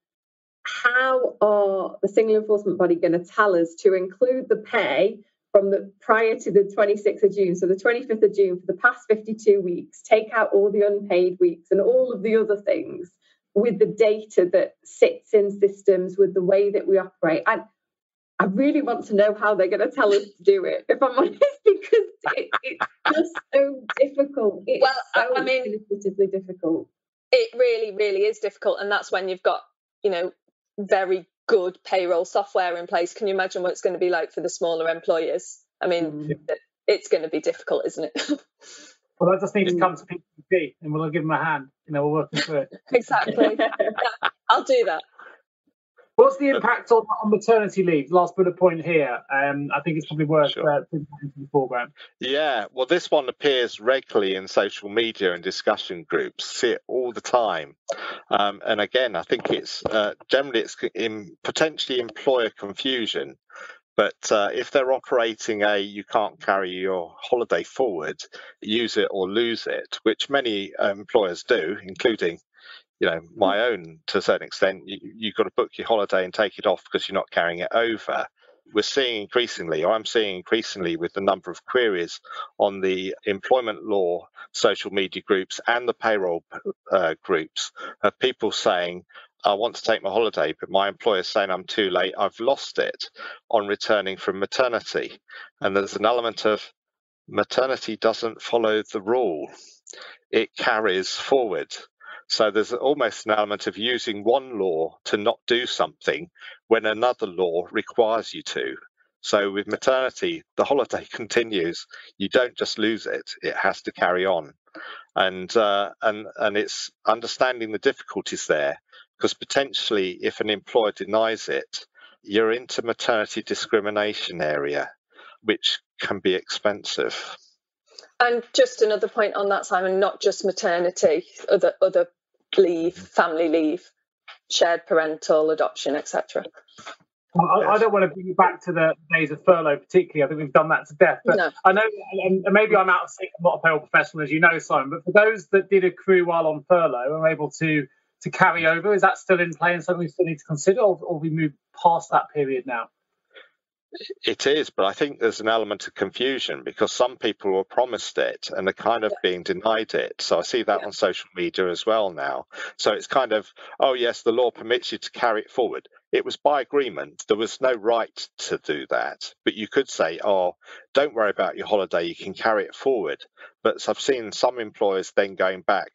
How are the single enforcement body going to tell us to include the pay from the prior to the 26th of June, so the 25th of June for the past 52 weeks, take out all the unpaid weeks and all of the other things with the data that sits in systems with the way that we operate. And I really want to know how they're going to tell us to do it, if I'm honest, because it, it's just so difficult. It's well, so I mean, it's difficult. It really, really is difficult, and that's when you've got, you know, very good payroll software in place. Can you imagine what it's going to be like for the smaller employers? I mean, mm. it's going to be difficult, isn't it? well, I just need to come to PQT and we'll give them a hand. You know, we're working through it. exactly. yeah, I'll do that. What's the impact on, on maternity leave? Last bullet point here. Um, I think it's probably worth sure. uh, putting into the foreground. Yeah, well, this one appears regularly in social media and discussion groups. See it all the time. Um, and again, I think it's uh, generally it's in potentially employer confusion. But uh, if they're operating a you can't carry your holiday forward, use it or lose it, which many uh, employers do, including you know my own to a certain extent you, you've got to book your holiday and take it off because you're not carrying it over we're seeing increasingly, or I'm seeing increasingly with the number of queries on the employment law social media groups and the payroll uh, groups of people saying, I want to take my holiday, but my employer's saying I'm too late. I've lost it on returning from maternity. And there's an element of maternity doesn't follow the rule, it carries forward. So there's almost an element of using one law to not do something when another law requires you to. So with maternity, the holiday continues. You don't just lose it; it has to carry on, and uh, and and it's understanding the difficulties there, because potentially, if an employer denies it, you're into maternity discrimination area, which can be expensive. And just another point on that, Simon, not just maternity, other other leave, family leave, shared parental, adoption, etc. I, I, don't want to bring you back to the days of furlough, particularly. I think we've done that to death. But no. I know, and maybe I'm out of sync. I'm not a payroll professional, as you know, Simon. But for those that did accrue while on furlough and are able to to carry over, is that still in play and something we still need to consider, or, or we move past that period now? It is, but I think there's an element of confusion because some people were promised it and are kind of being denied it. So I see that yeah. on social media as well now. So it's kind of, oh, yes, the law permits you to carry it forward. It was by agreement. There was no right to do that. But you could say, oh, don't worry about your holiday. You can carry it forward. But I've seen some employers then going back,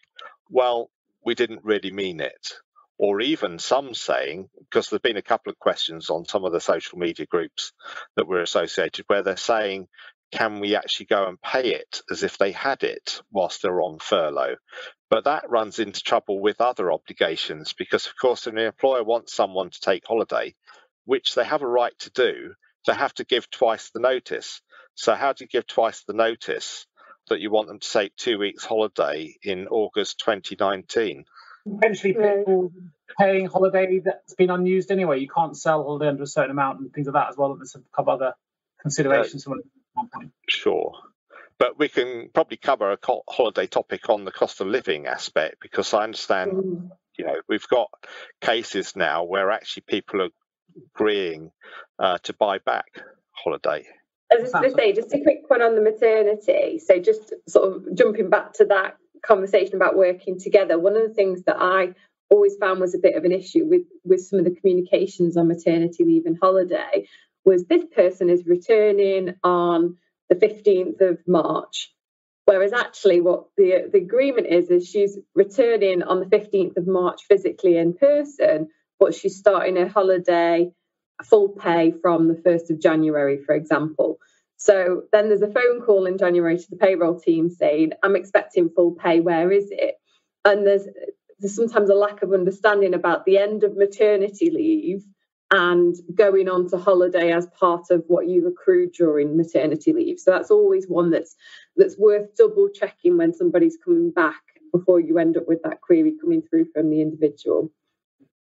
well, we didn't really mean it or even some saying, because there's been a couple of questions on some of the social media groups that were associated, where they're saying, can we actually go and pay it as if they had it whilst they're on furlough? But that runs into trouble with other obligations because, of course, if an employer wants someone to take holiday, which they have a right to do, they have to give twice the notice. So, how do you give twice the notice? that you want them to take two weeks holiday in August 2019. Potentially people paying holiday that's been unused anyway. You can't sell holiday under a certain amount and things like that as well. There's a couple other considerations. Uh, sure. But we can probably cover a holiday topic on the cost of living aspect because I understand, mm. you know, we've got cases now where actually people are agreeing uh, to buy back holiday. As I say, just a quick one on the maternity. So just sort of jumping back to that conversation about working together. One of the things that I always found was a bit of an issue with with some of the communications on maternity leave and holiday was this person is returning on the 15th of March. Whereas actually what the the agreement is is she's returning on the 15th of March physically in person, but she's starting her holiday full pay from the 1st of January, for example. So then there's a phone call in January to the payroll team saying, I'm expecting full pay, where is it? And there's there's sometimes a lack of understanding about the end of maternity leave and going on to holiday as part of what you accrued during maternity leave. So that's always one that's that's worth double checking when somebody's coming back before you end up with that query coming through from the individual.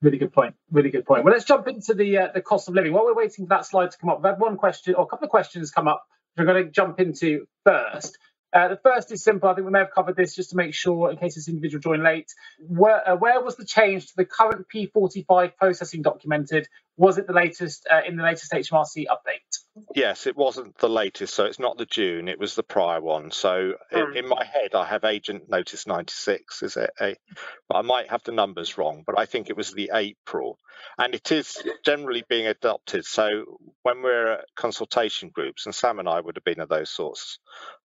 Really good point. Really good point. Well, let's jump into the uh, the cost of living. While we're waiting for that slide to come up, we've had one question or a couple of questions come up. We're going to jump into first. Uh, the first is simple. I think we may have covered this just to make sure, in case this individual joined late. Where, uh, where was the change to the current P45 processing documented? Was it the latest uh, in the latest HMRC update? Yes, it wasn't the latest, so it's not the June. It was the prior one. So in, hmm. in, my head, I have Agent Notice 96. Is it a? I might have the numbers wrong, but I think it was the April, and it is generally being adopted. So when we're at consultation groups, and Sam and I would have been at those sorts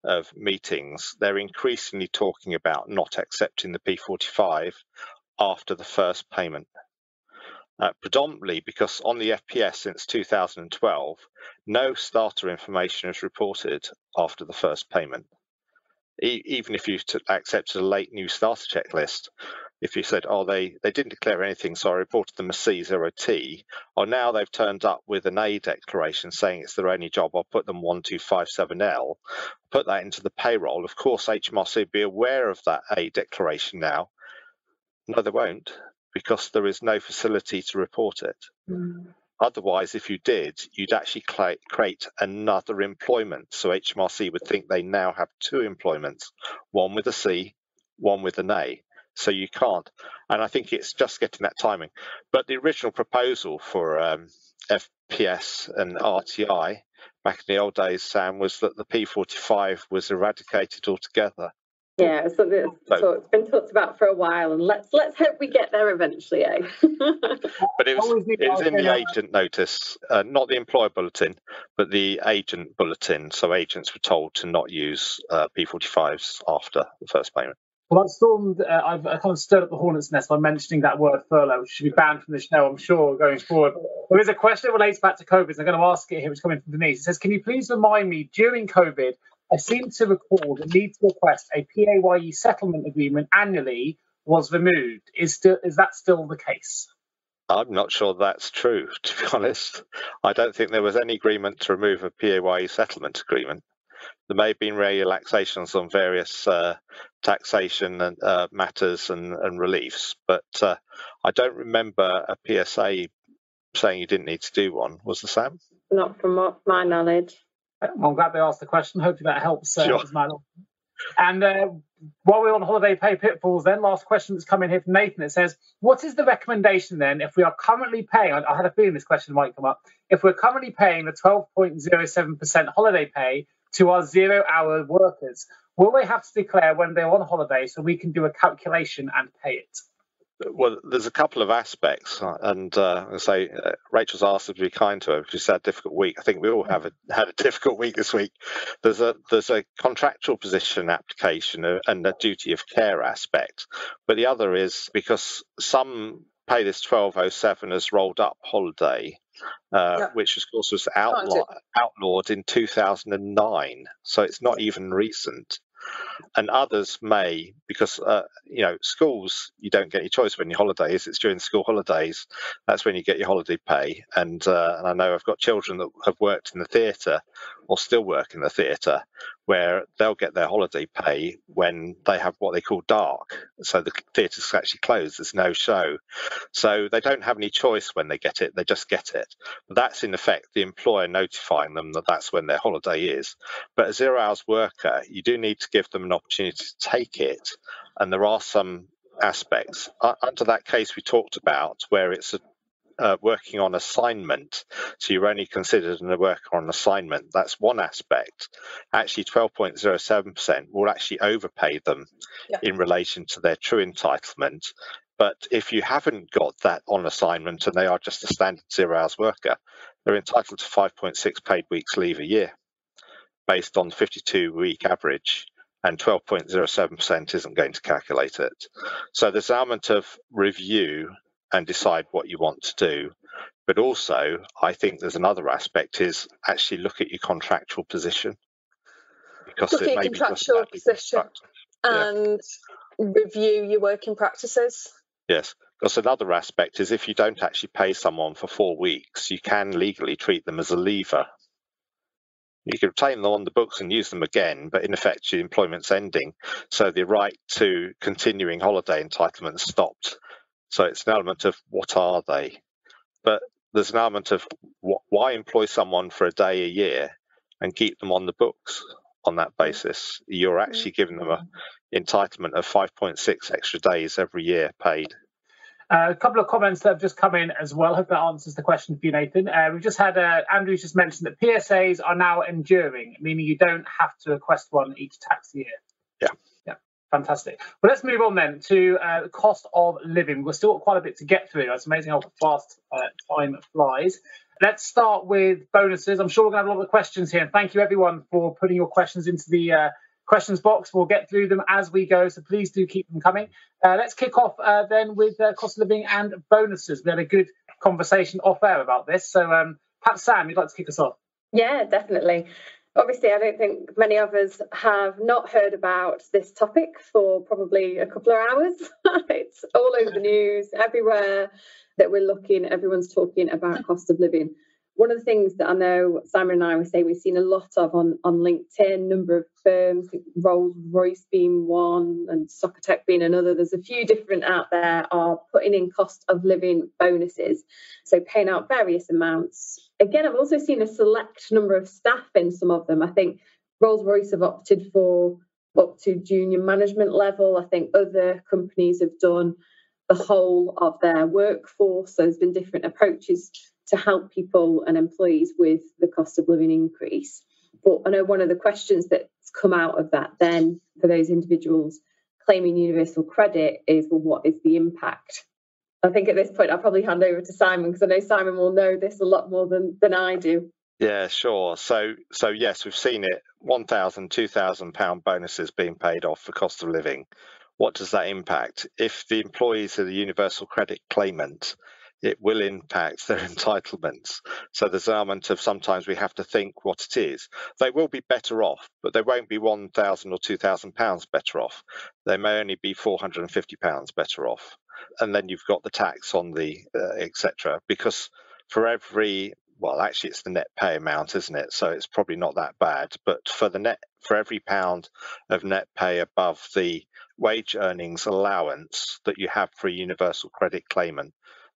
of meetings, they're increasingly talking about not accepting the P45 after the first payment uh, predominantly because on the FPS since 2012, no starter information is reported after the first payment. E- even if you t- accepted a late new starter checklist, if you said, oh, they, they didn't declare anything, so I reported them a C0T, or now they've turned up with an A declaration saying it's their only job, I'll put them 1257L, put that into the payroll. Of course, HMRC would be aware of that A declaration now. No, they won't because there is no facility to report it. Mm. Otherwise, if you did, you'd actually create another employment. So HMRC would think they now have two employments, one with a C, one with an A. So you can't. And I think it's just getting that timing. But the original proposal for um, FPS and RTI back in the old days, Sam, was that the P45 was eradicated altogether. Yeah, so, the, so, it's been talked about for a while, and let's let's hope we get there eventually, eh? but it was it was in the agent notice, uh, not the employer bulletin, but the agent bulletin. So agents were told to not use uh, P45s after the first payment. Well, I've stormed. Uh, I've kind of stirred up the hornet's nest by mentioning that word furlough, which should be banned from the show, I'm sure, going forward. There is a question that relates back to COVID. So I'm going to ask it here, which is coming from Denise. It says, "Can you please remind me during COVID?" I seem to recall the need to request a PAYE settlement agreement annually was removed. Is still is that still the case? I'm not sure that's true, to be honest. I don't think there was any agreement to remove a PAYE settlement agreement. There may have been relaxations on various uh, taxation and, uh, matters and, and, reliefs, but uh, I don't remember a PSA saying you didn't need to do one. Was the Sam? Not from my knowledge. I'm glad they asked the question. Hopefully that helps. Uh, sure. And uh, while we're on holiday pay pitfalls, then last question that's come in here from Nathan. It says, "What is the recommendation then if we are currently paying? I had a feeling this question might come up. If we're currently paying the 12.07% holiday pay to our zero-hour workers, will they have to declare when they're on holiday so we can do a calculation and pay it?" Well, there's a couple of aspects, uh, and uh, I say uh, Rachel's asked us to be kind to her. She's had a difficult week. I think we all have a, had a difficult week this week. There's a there's a contractual position application uh, and a duty of care aspect, but the other is because some pay this 1207 as rolled up holiday, uh, yeah. which of course was outlaw- outlawed in 2009. So it's not even recent and others may because uh, you know schools you don't get your choice when your holidays it's during school holidays that's when you get your holiday pay. And, uh, and i know i've got children that have worked in the theatre or still work in the theatre, where they'll get their holiday pay when they have what they call dark. So the theatre's actually closed, there's no show. So they don't have any choice when they get it, they just get it. That's in effect the employer notifying them that that's when their holiday is. But a zero hours worker, you do need to give them an opportunity to take it. And there are some aspects. under that case we talked about, where it's a uh, working on assignment, so you're only considered a worker on assignment. That's one aspect. Actually, 12.07% will actually overpay them yeah. in relation to their true entitlement. But if you haven't got that on assignment and they are just a standard zero hours worker, they're entitled to 5.6 paid weeks leave a year based on 52 week average and 12.07% isn't going to calculate it. So there's an element of review and decide what you want to do. But also, I think there's another aspect is actually look at your contractual position. Because look at your contractual position and yeah. review your working practices. Yes. Because another aspect is if you don't actually pay someone for four weeks, you can legally treat them as a leaver. You can retain them on the books and use them again, but in effect, your employment's ending. So the right to continuing holiday entitlement stopped so it's an element of what are they? But there's an element of what, why employ someone for a day a year and keep them on the books on that basis. You're mm. actually giving them an entitlement of 5.6 extra days every year paid. Uh, a couple of comments that have just come in as well. Hope that answers the question for you, Nathan. Uh, we've just had uh, Andrew's just mentioned that PSAs are now enduring, meaning you don't have to request one each tax year. Yeah. Fantastic. Well, let's move on then to uh, cost of living. We've still got quite a bit to get through. It's amazing how fast uh, time flies. Let's start with bonuses. I'm sure we're going to have a lot of questions here. Thank you, everyone, for putting your questions into the uh, questions box. We'll get through them as we go, so please do keep them coming. Uh, let's kick off uh, then with uh, cost of living and bonuses. We had a good conversation off air about this. So um, perhaps, Sam, you'd like to kick us off? Yeah, definitely. Obviously, I don't think many of us have not heard about this topic for probably a couple of hours. it's all over the news, everywhere that we're looking, everyone's talking about cost of living. One of the things that I know Simon and I would say we've seen a lot of on, on LinkedIn, number of firms, Rolls Royce being one and Socotec being another. There's a few different out there are putting in cost of living bonuses. So paying out various amounts again, I've also seen a select number of staff in some of them. I think Rolls Royce have opted for up to junior management level. I think other companies have done the whole of their workforce. So there's been different approaches to help people and employees with the cost of living increase. But I know one of the questions that's come out of that then for those individuals claiming universal credit is well, what is the impact? I think at this point I'll probably hand over to Simon because I know Simon will know this a lot more than, than I do. Yeah, sure. So, so yes, we've seen it. One thousand, two thousand pound bonuses being paid off for cost of living. What does that impact? If the employees are the universal credit claimant, it will impact their entitlements. So there's an element of sometimes we have to think what it is. They will be better off, but they won't be one thousand or two thousand pounds better off. They may only be four hundred and fifty pounds better off and then you've got the tax on the uh, etc. Because for every well, actually, it's the net pay amount, isn't it? So it's probably not that bad. But for the net, for every pound of net pay above the wage earnings allowance that you have for a universal credit claimant,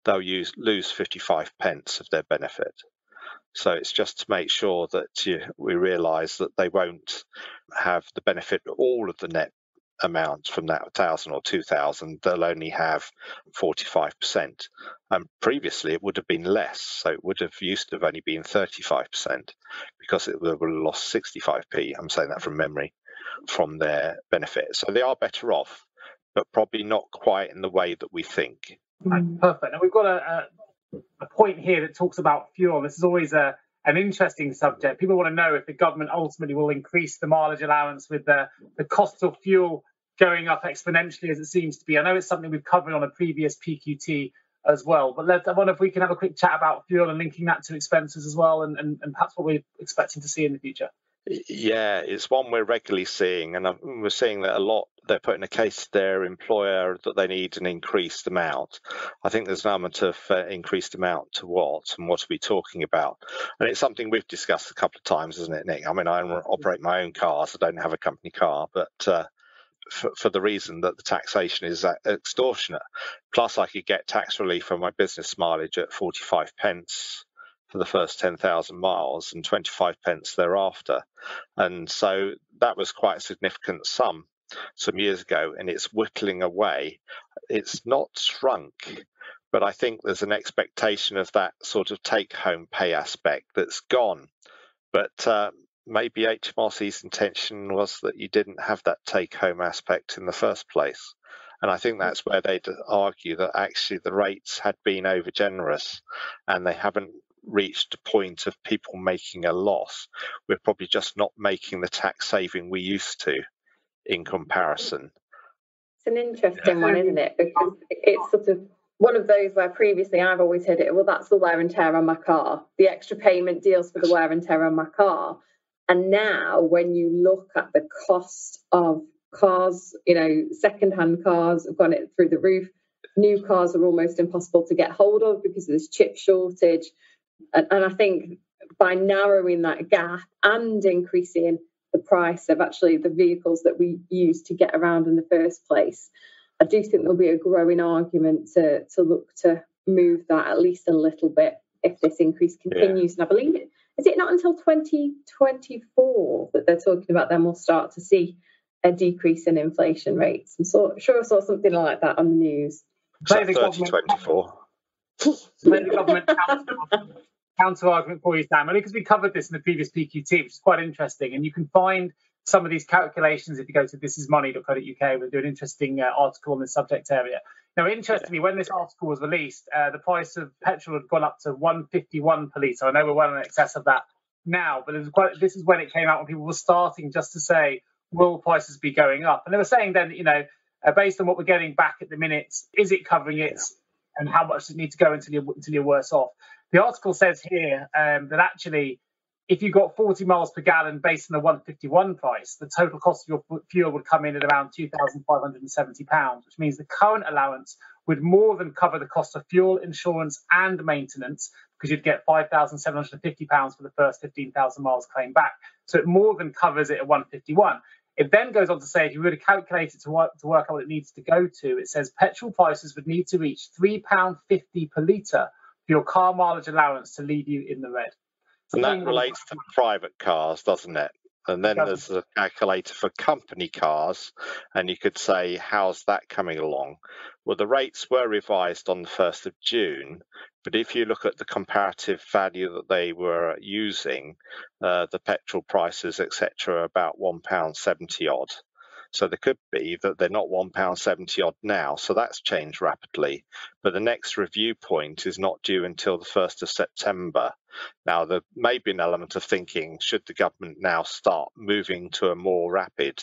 they'll use lose 55 pence of their benefit. So it's just to make sure that you, we realise that they won't have the benefit of all of the net amount from that 1,000 or 2,000, they'll only have 45%. And previously, it would have been less. So it would have used to have only been 35% because it would have lost 65p. I'm saying that from memory from their benefit. So they are better off, but probably not quite in the way that we think. Mm. Perfect. And we've got a, a, a point here that talks about fuel. This is always a an interesting subject. People want to know if the government ultimately will increase the mileage allowance with the, the cost of fuel going up exponentially as it seems to be. I know it's something we've covered on a previous PQT as well, but let's, I wonder if we can have a quick chat about fuel and linking that to expenses as well and, and, and perhaps what we're expecting to see in the future. Yeah, it's one we're regularly seeing, and we're seeing that a lot. They're putting a case to their employer that they need an increased amount. I think there's an element of uh, increased amount to what and what are we talking about? And it's something we've discussed a couple of times, isn't it, Nick? I mean, I operate my own cars. I don't have a company car, but uh, for, for, the reason that the taxation is extortionate. Plus, I could get tax relief for my business mileage at 45 pence for the first 10,000 miles and 25 pence thereafter. And so that was quite a significant sum some years ago, and it's whittling away. It's not shrunk, but I think there's an expectation of that sort of take home pay aspect that's gone. But uh, maybe HMRC's intention was that you didn't have that take home aspect in the first place. And I think that's where they'd argue that actually the rates had been over generous and they haven't reached a point of people making a loss, we're probably just not making the tax saving we used to in comparison. It's an interesting one, isn't it? Because it's sort of one of those where previously I've always heard it, well, that's the wear and tear on my car. The extra payment deals for the wear and tear on my car. And now, when you look at the cost of cars, you know, second-hand cars have gone it through the roof. New cars are almost impossible to get hold of because there's chip shortage. And, and I think by narrowing that gap and increasing the price of actually the vehicles that we use to get around in the first place, I do think there'll be a growing argument to, to look to move that at least a little bit if this increase continues. Yeah. And I believe it is it not until 2024 that they're talking about then we'll start to see a decrease in inflation rates. I'm so, sure I saw something like that on the news. Is then the government counter argument for you, Sam, only because we covered this in the previous PQT, which is quite interesting. And you can find some of these calculations if you go to thisismoney.co.uk. We'll do an interesting uh, article on this subject area. Now, interestingly, when this article was released, uh, the price of petrol had gone up to 151 per litre. I know we're well in excess of that now, but quite, this is when it came out when people were starting just to say, will prices be going up? And they were saying then, you know, uh, based on what we're getting back at the minute, is it covering its and how much does it need to go until you're, until you're worse off? The article says here um, that actually if you got 40 miles per gallon based on the 151 price, the total cost of your fuel would come in at around 2,570 pounds, which means the current allowance would more than cover the cost of fuel, insurance, and maintenance because you'd get 5,750 pounds for the first 15,000 miles claimed back. So it more than covers it at 151. It then goes on to say if you were to calculate it to work to work out what it needs to go to, it says petrol prices would need to reach £3.50 per litre for your car mileage allowance to leave you in the red. And that relates to private cars, doesn't it? And then there's a calculator for company cars, and you could say, how's that coming along? Well, the rates were revised on the 1st of June, but if you look at the comparative value that they were using, uh, the petrol prices, etc., are about £1.70 odd. So there could be that they're not £1.70 odd now. So that's changed rapidly. But the next review point is not due until the 1st of September. Now, there may be an element of thinking should the government now start moving to a more rapid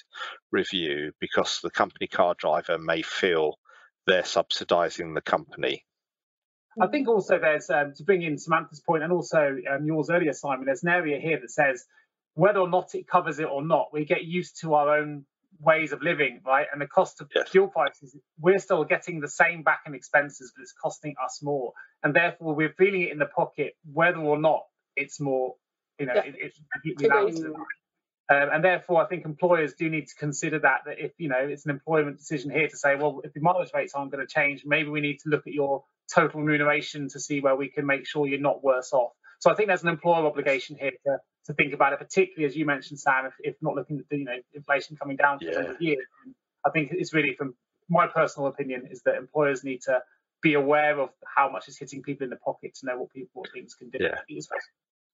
review because the company car driver may feel they're subsidising the company. I think also there's um, to bring in Samantha's point and also um, yours earlier, Simon. There's an area here that says whether or not it covers it or not, we get used to our own ways of living, right? And the cost of yes. fuel prices, we're still getting the same back in expenses, but it's costing us more. And therefore, we're feeling it in the pocket, whether or not it's more, you know, yeah. it, it's completely Um, and therefore, I think employers do need to consider that, that if, you know, it's an employment decision here to say, well, if the mileage rates aren't going to change, maybe we need to look at your total remuneration to see where we can make sure you're not worse off. So I think there's an employer obligation here to to think about it, particularly as you mentioned, Sam, if, if not looking at the you know inflation coming down for yeah. years. I think it's really from my personal opinion is that employers need to be aware of how much is hitting people in the pocket to know what people what things can do. Yeah.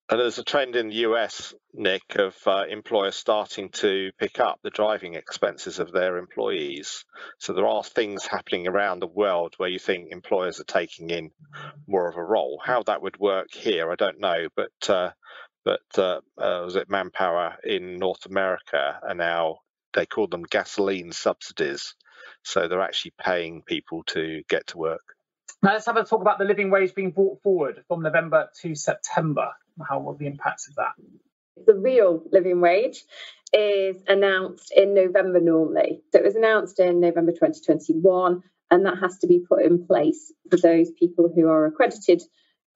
And there's a trend in the US, Nick, of uh, employers starting to pick up the driving expenses of their employees. So there are things happening around the world where you think employers are taking in more of a role. How that would work here, I don't know. But uh, but uh, uh, was it Manpower in North America are now they call them gasoline subsidies, so they're actually paying people to get to work. Now let's have a talk about the living wage being brought forward from November to September. How will the impacts of that? The real living wage is announced in November normally. So it was announced in November 2021, and that has to be put in place for those people who are accredited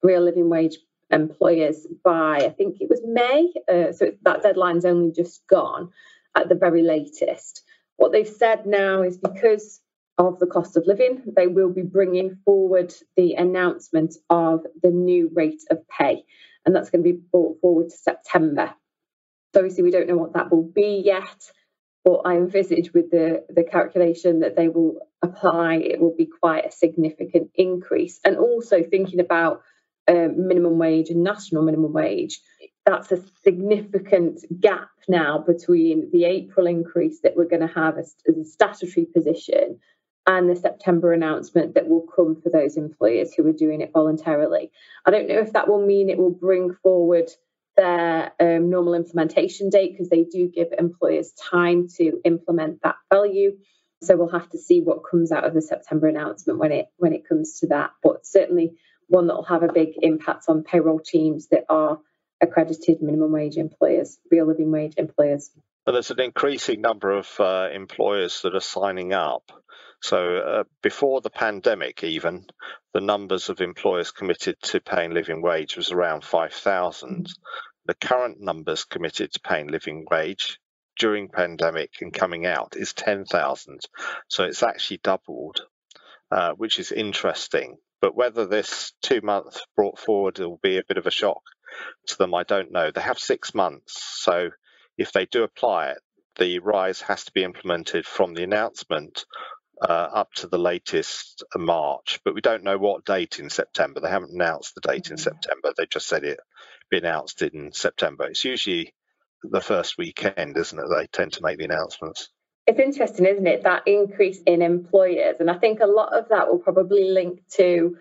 real living wage employers by, I think it was May. Uh, so that deadline's only just gone at the very latest. What they've said now is because of the cost of living, they will be bringing forward the announcement of the new rate of pay, and that's going to be brought forward to September. So obviously, we don't know what that will be yet, but I envisage with the, the calculation that they will apply, it will be quite a significant increase. And also thinking about um, minimum wage and national minimum wage, that's a significant gap now between the April increase that we're going to have as, as a statutory position and the September announcement that will come for those employers who are doing it voluntarily. I don't know if that will mean it will bring forward their um, normal implementation date because they do give employers time to implement that value. So we'll have to see what comes out of the September announcement when it when it comes to that. But certainly one that will have a big impact on payroll teams that are accredited minimum wage employers, real living wage employers. But there's an increasing number of uh, employers that are signing up. So uh, before the pandemic, even the numbers of employers committed to paying living wage was around 5,000. The current numbers committed to paying living wage during pandemic and coming out is 10,000. So it's actually doubled, uh, which is interesting. But whether this two months brought forward will be a bit of a shock to them, I don't know. They have six months. So if they do apply it, the rise has to be implemented from the announcement uh, up to the latest March, but we don't know what date in September. They haven't announced the date in mm. September. They just said it be announced in September. It's usually the first weekend, isn't it? They tend to make the announcements. It's interesting, isn't it, that increase in employers? And I think a lot of that will probably link to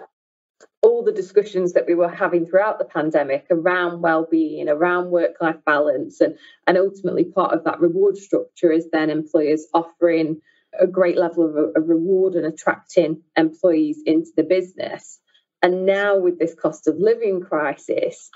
all the discussions that we were having throughout the pandemic around well-being, around work-life balance, and, and ultimately part of that reward structure is then employers offering a great level of, of reward and attracting employees into the business. And now with this cost of living crisis,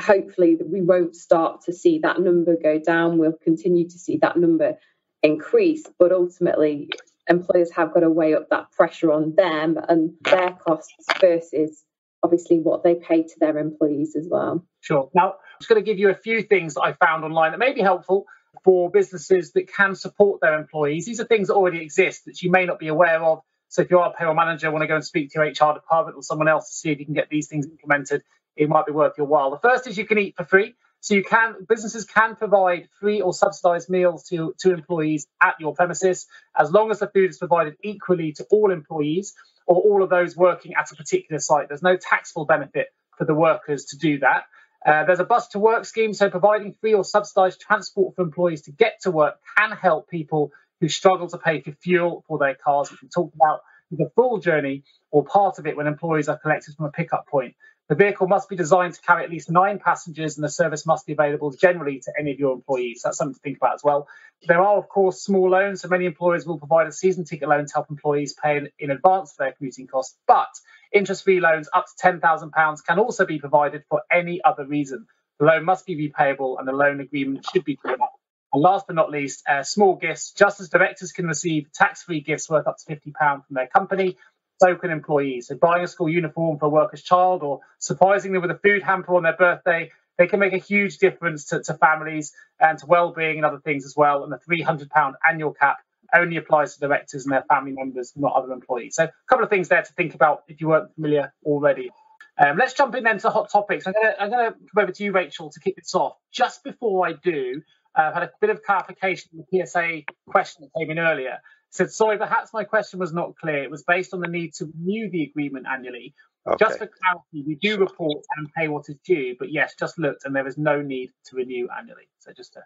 hopefully we won't start to see that number go down. We'll continue to see that number increase, but ultimately employers have got to weigh up that pressure on them and their costs versus obviously what they pay to their employees as well. Sure. Now, I'm just going to give you a few things that I found online that may be helpful for businesses that can support their employees. These are things that already exist that you may not be aware of. So if you are a payroll manager, want to go and speak to your HR department or someone else to see if you can get these things implemented, it might be worth your while. The first is you can eat for free. So you can businesses can provide free or subsidized meals to, to employees at your premises as long as the food is provided equally to all employees or all of those working at a particular site. There's no taxable benefit for the workers to do that. Uh, there's a bus to work scheme, so providing free or subsidised transport for employees to get to work can help people who struggle to pay for fuel for their cars, which we talked about the full journey or part of it when employees are collected from a pickup point. The vehicle must be designed to carry at least nine passengers, and the service must be available generally to any of your employees. That's something to think about as well. There are, of course, small loans, so many employers will provide a season ticket loan to help employees pay in, advance for their commuting costs. But interest-free loans up to £10,000 can also be provided for any other reason. The loan must be repayable, and the loan agreement should be drawn up. And last but not least, uh, small gifts. Just as directors can receive tax-free gifts worth up to £50 from their company, so can employees. So buying a school uniform for a worker's child or surprising them with a food hamper on their birthday, they can make a huge difference to, to families and to well-being and other things as well. And the £300 annual cap only applies to directors and their family members, not other employees. So a couple of things there to think about if you weren't familiar already. Um, let's jump in then to hot topics. I'm going to come over to you, Rachel, to kick this off. Just before I do, uh, I've had a bit of clarification on the PSA question that came in earlier said, sorry, perhaps my question was not clear. It was based on the need to renew the agreement annually. Okay. Just for clarity, we do report and pay what is due, but yes, just looked and there is no need to renew annually. So just to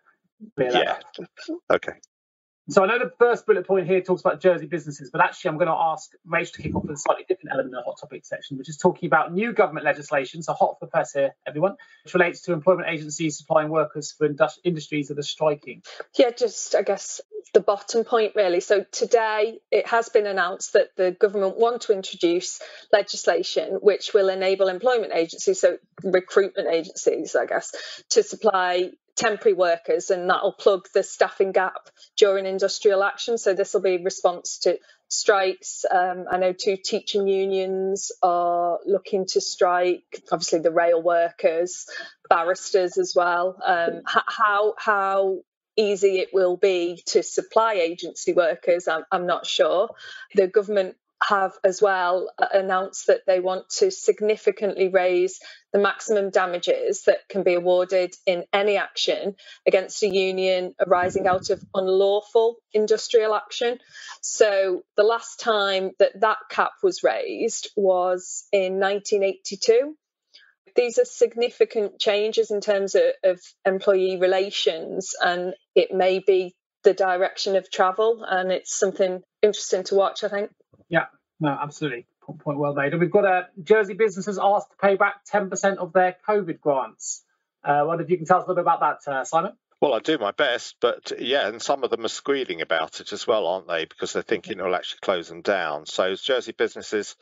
clear that. Yeah. Okay. So I know the first bullet point here talks about Jersey businesses, but actually I'm going to ask Rach to kick off with a slightly different element of the hot topic section, which is talking about new government legislation. So hot for press here, everyone, which relates to employment agencies supplying workers for industries that are striking. Yeah, just I guess the bottom point really. So today it has been announced that the government want to introduce legislation which will enable employment agencies, so recruitment agencies, I guess, to supply temporary workers and that'll plug the staffing gap during industrial action. So this will be response to strikes. Um, I know two teaching unions are looking to strike. Obviously, the rail workers, barristers as well. Um, how how easy it will be to supply agency workers, I'm, I'm not sure. The government have as well uh, announced that they want to significantly raise the maximum damages that can be awarded in any action against a union arising out of unlawful industrial action. So the last time that that cap was raised was in 1982. These are significant changes in terms of, of employee relations, and it may be the direction of travel, and it's something interesting to watch, I think. Yeah, no, absolutely. Point well made. And we've got uh, Jersey businesses asked to pay back 10% of their COVID grants. Uh, what if you can tell us a little bit about that, uh, Simon? Well, I do my best, but yeah, and some of them are squealing about it as well, aren't they? Because they're thinking it'll actually close them down. So, Jersey businesses,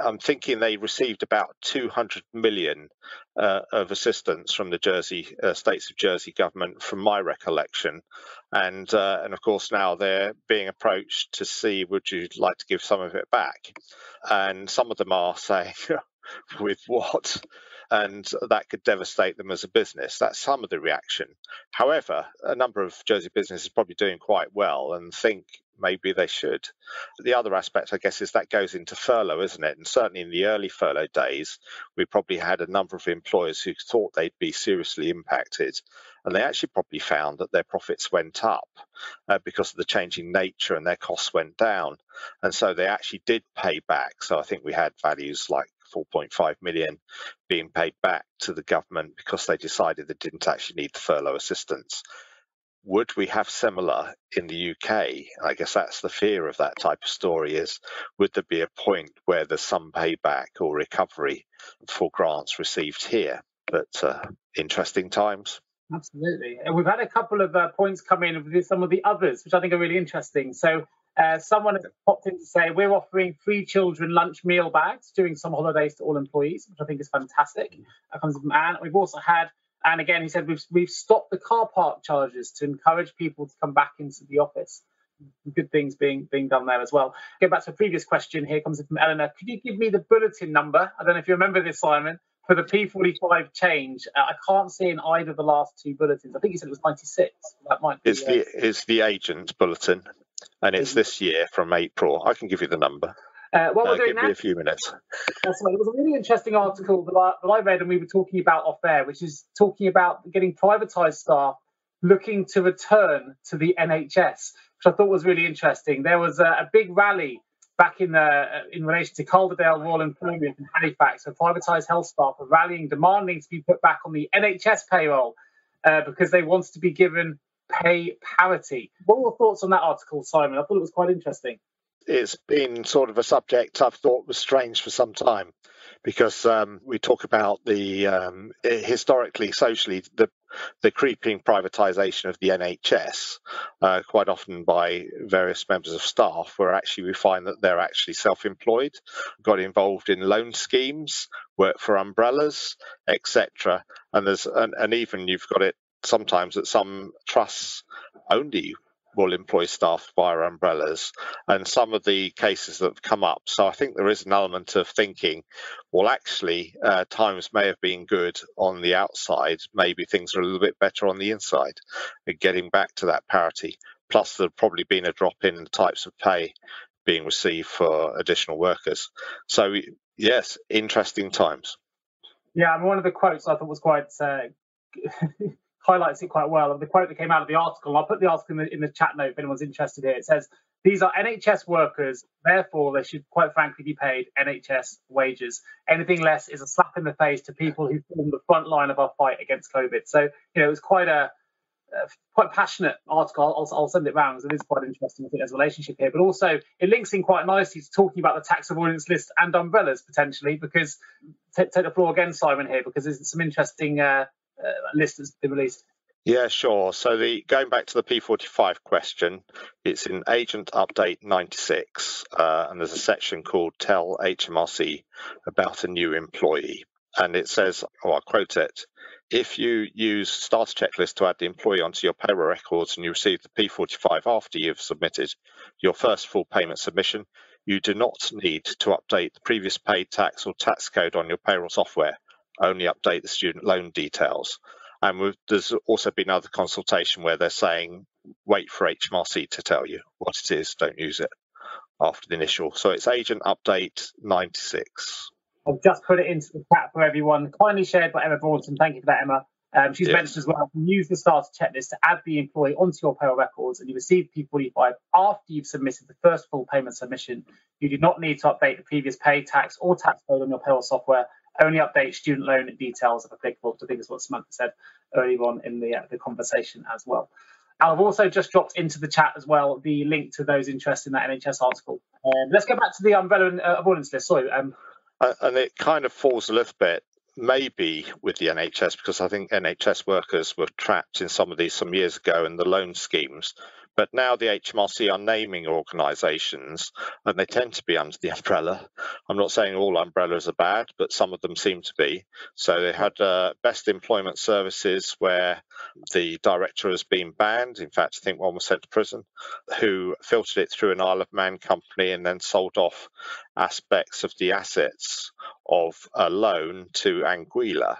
I'm thinking they received about 200 million uh, of assistance from the Jersey uh, states of Jersey government, from my recollection, and uh, and of course now they're being approached to see would you like to give some of it back, and some of them are saying, with what? And that could devastate them as a business. That's some of the reaction. However, a number of Jersey businesses are probably doing quite well and think maybe they should. The other aspect, I guess, is that goes into furlough, isn't it? And certainly in the early furlough days, we probably had a number of employers who thought they'd be seriously impacted. And they actually probably found that their profits went up uh, because of the changing nature and their costs went down. And so they actually did pay back. So I think we had values like 4.5 million being paid back to the government because they decided they didn't actually need the furlough assistance. Would we have similar in the UK? I guess that's the fear of that type of story is would there be a point where there's some payback or recovery for grants received here? But uh, interesting times. Absolutely. And we've had a couple of uh, points come in with some of the others, which I think are really interesting. So uh, someone popped in to say we're offering free children lunch meal bags during some holidays to all employees, which I think is fantastic. That comes from Anne. We've also had, and again, he said we've we've stopped the car park charges to encourage people to come back into the office. Good things being being done there as well. Go back to a previous question. Here comes from Eleanor. Could you give me the bulletin number? I don't know if you remember this, Simon, for the P45 change. Uh, I can't see in either of the last two bulletins. I think you said it was 96. That might be. Is the uh, is the agent bulletin and it's this year from April. I can give you the number. Uh, what we're uh, doing give now, me a few minutes. That's right. It was a really interesting article that I, that I read and we were talking about off air, which is talking about getting privatised staff looking to return to the NHS, which I thought was really interesting. There was a, a big rally back in the uh, in relation to Calderdale Royal Employment in Halifax, so privatised health staff are rallying, demanding to be put back on the NHS payroll uh, because they wanted to be given pay parity. What were your thoughts on that article, Simon? I thought it was quite interesting. It's been sort of a subject I've thought was strange for some time because um, we talk about the um, historically, socially, the the creeping privatisation of the NHS, uh, quite often by various members of staff, where actually we find that they're actually self-employed, got involved in loan schemes, work for umbrellas, etc. And there's and, and even you've got it sometimes that some trusts only will employ staff via umbrellas and some of the cases that have come up. So I think there is an element of thinking, well, actually, uh, times may have been good on the outside. Maybe things are a little bit better on the inside and getting back to that parity. Plus, there's probably been a drop in the types of pay being received for additional workers. So, yes, interesting times. Yeah, and one of the quotes I thought was quite uh, highlights it quite well. The quote that came out of the article, I'll put the article in the, in the chat note if anyone's interested here. It says, These are NHS workers, therefore, they should quite frankly be paid NHS wages. Anything less is a slap in the face to people who form the front line of our fight against COVID. So, you know, it was quite a uh, quite passionate article. I'll, I'll, send it round because it is quite interesting. I think there's a relationship here, but also it links in quite nicely to talking about the tax avoidance list and umbrellas potentially. Because take, take the floor again, Simon, here because there's some interesting uh, list that's been released. Yeah, sure. So the going back to the P45 question, it's in Agent Update 96, uh, and there's a section called "Tell HMRC about a new employee," and it says, "Oh, I'll quote it." If you use starter checklist to add the employee onto your payroll records and you receive the P45 after you've submitted your first full payment submission, you do not need to update the previous paid tax or tax code on your payroll software. Only update the student loan details. And there's also been other consultation where they're saying, wait for HMRC to tell you what it is, don't use it after the initial. So it's agent update 96. I've just put it into the chat for everyone. Kindly shared by Emma Braunton. Thank you for that, Emma. Um, she's yes. mentioned as well, use the starter checklist to add the employee onto your payroll records and you receive P45 after you've submitted the first full payment submission. You do not need to update the previous pay tax or tax code on your payroll software. Only update student loan details if applicable. I think is what Samantha said earlier on in the, uh, the conversation as well. I've also just dropped into the chat as well the link to those interested in that NHS article. Um, let's go back to the umbrella and uh, avoidance list. Sorry, um, and it kind of falls a little bit maybe with the NHS because I think NHS workers were trapped in some of these some years ago in the loan schemes. But now the HMRC are naming organisations and they tend to be under the umbrella. I'm not saying all umbrellas are bad, but some of them seem to be. So they had uh, Best Employment Services where the director has been banned. In fact, I think one was sent to prison, who filtered it through an Isle of Man company and then sold off aspects of the assets of a loan to Anguilla,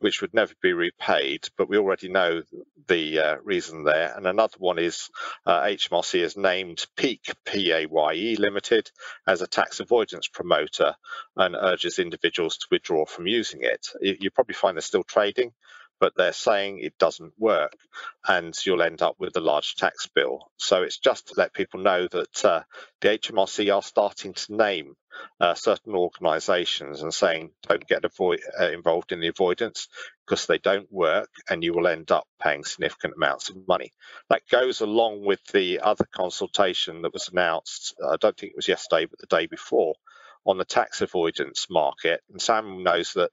which would never be repaid. But we already know the uh, reason there. And another one is uh, HMRC has named Peak PAYE Limited as a tax avoidance promoter and urges individuals to withdraw from using it. You, you probably find they're still trading but they're saying it doesn't work and you'll end up with a large tax bill. So it's just to let people know that uh, the HMRC are starting to name uh, certain organisations and saying don't get avoid, uh, involved in the avoidance because they don't work and you will end up paying significant amounts of money. That goes along with the other consultation that was announced, I don't think it was yesterday, but the day before, on the tax avoidance market. And Sam knows that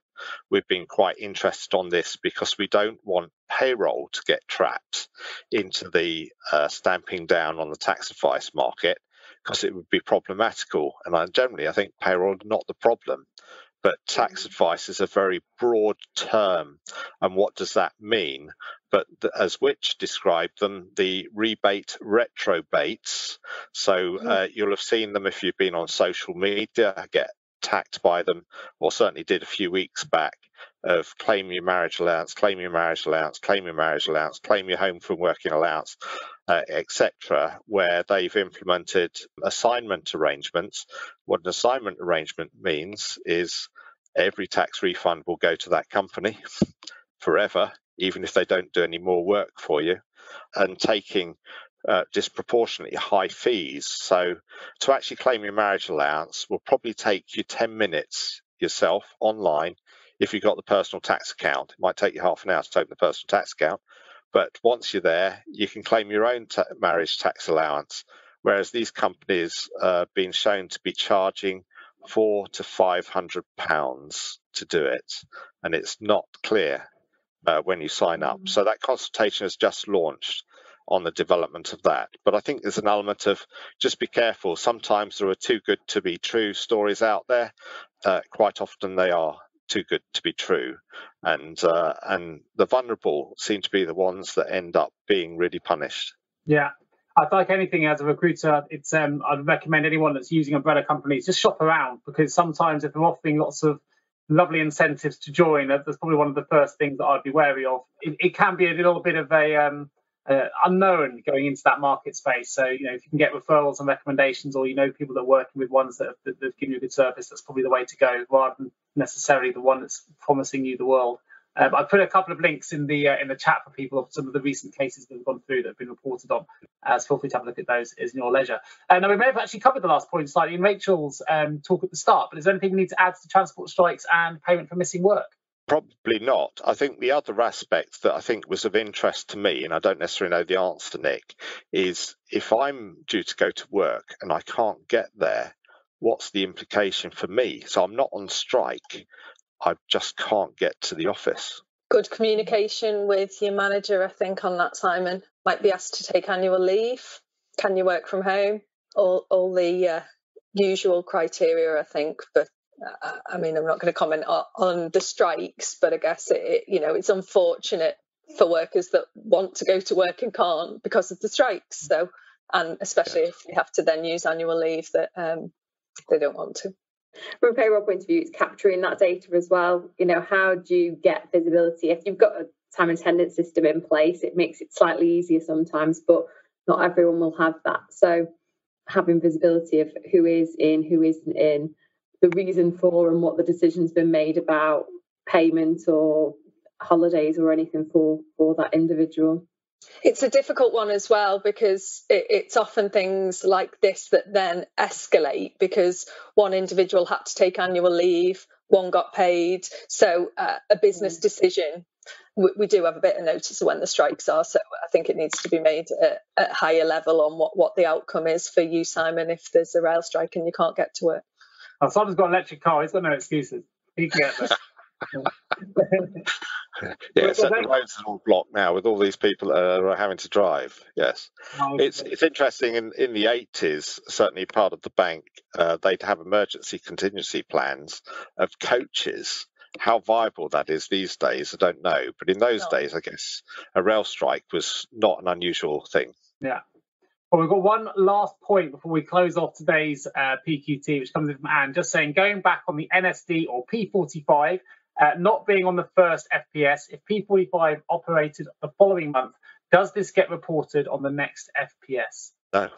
we've been quite interested on this because we don't want payroll to get trapped into the uh, stamping down on the tax advice market because it would be problematical. And I, generally, I think payroll not the problem. But tax mm. advice is a very broad term. And what does that mean? But as Which described them, the rebate retrobates. So mm. uh, you'll have seen them if you've been on social media, get attacked by them, or certainly did a few weeks back of claim your marriage allowance, claim your marriage allowance, claim your marriage allowance, claim your home from working allowance, uh, etc., where they've implemented assignment arrangements. What an assignment arrangement means is every tax refund will go to that company forever, even if they don't do any more work for you, and taking uh, disproportionately high fees. So to actually claim your marriage allowance will probably take you 10 minutes yourself online if you've got the personal tax account. It might take you half an hour to open the personal tax account. But once you're there, you can claim your own ta- marriage tax allowance. Whereas these companies are uh, being shown to be charging four to five hundred pounds to do it, and it's not clear uh, when you sign up. Mm. So that consultation has just launched on the development of that. But I think there's an element of just be careful. Sometimes there are too good to be true stories out there. Uh, quite often they are too good to be true, and uh, and the vulnerable seem to be the ones that end up being really punished. Yeah, I like anything as a recruiter, it's um, I'd recommend anyone that's using umbrella companies just shop around because sometimes if they're offering lots of lovely incentives to join, that's probably one of the first things that I'd be wary of. It, it can be a little bit of a um, uh, unknown going into that market space. So you know if you can get referrals and recommendations, or you know people that are working with ones that have, that have given you a good service, that's probably the way to go rather than necessarily the one that's promising you the world. Um, I put a couple of links in the uh, in the chat for people of some of the recent cases that have gone through that have been reported on. Uh, so feel free to have a look at those in your leisure. Uh, we may have actually covered the last point slightly in Rachel's um, talk at the start, but is there anything we need to add to transport strikes and payment for missing work? Probably not. I think the other aspect that I think was of interest to me, and I don't necessarily know the answer, Nick, is if I'm due to go to work and I can't get there, what's the implication for me? So I'm not on strike. I just can't get to the office. Good communication with your manager, I think, on that, Simon. Might be asked to take annual leave. Can you work from home? All, all the uh, usual criteria, I think, but uh, I mean, I'm not going to comment on, on the strikes, but I guess it, you know, it's unfortunate for workers that want to go to work and can't because of the strikes. So, and especially if they have to then use annual leave that um, they don't want to. From a payroll point of view, it's capturing that data as well. You know, how do you get visibility? If you've got a time and attendance system in place, it makes it slightly easier sometimes, but not everyone will have that. So having visibility of who is in, who isn't in, the reason for and what the decision's been made about payment or holidays or anything for for that individual it's a difficult one as well because it, it's often things like this that then escalate because one individual had to take annual leave one got paid so uh, a business mm. decision we, we, do have a bit of notice of when the strikes are so i think it needs to be made at, at higher level on what, what the outcome is for you simon if there's a rail strike and you can't get to work Oh, Simon's got an electric car. He's got no excuses. He can get there. yeah, so the roads are all blocked now with all these people that are having to drive. Yes, oh, it's it's interesting. In in the eighties, certainly part of the bank, uh, they'd have emergency contingency plans of coaches. How viable that is these days, I don't know. But in those no. days, I guess a rail strike was not an unusual thing. Yeah. Well, we've got one last point before we close off today's uh, PQT, which comes in from Anne, just saying going back on the NSD or P45, uh, not being on the first FPS, if P45 operated the following month, does this get reported on the next FPS? No,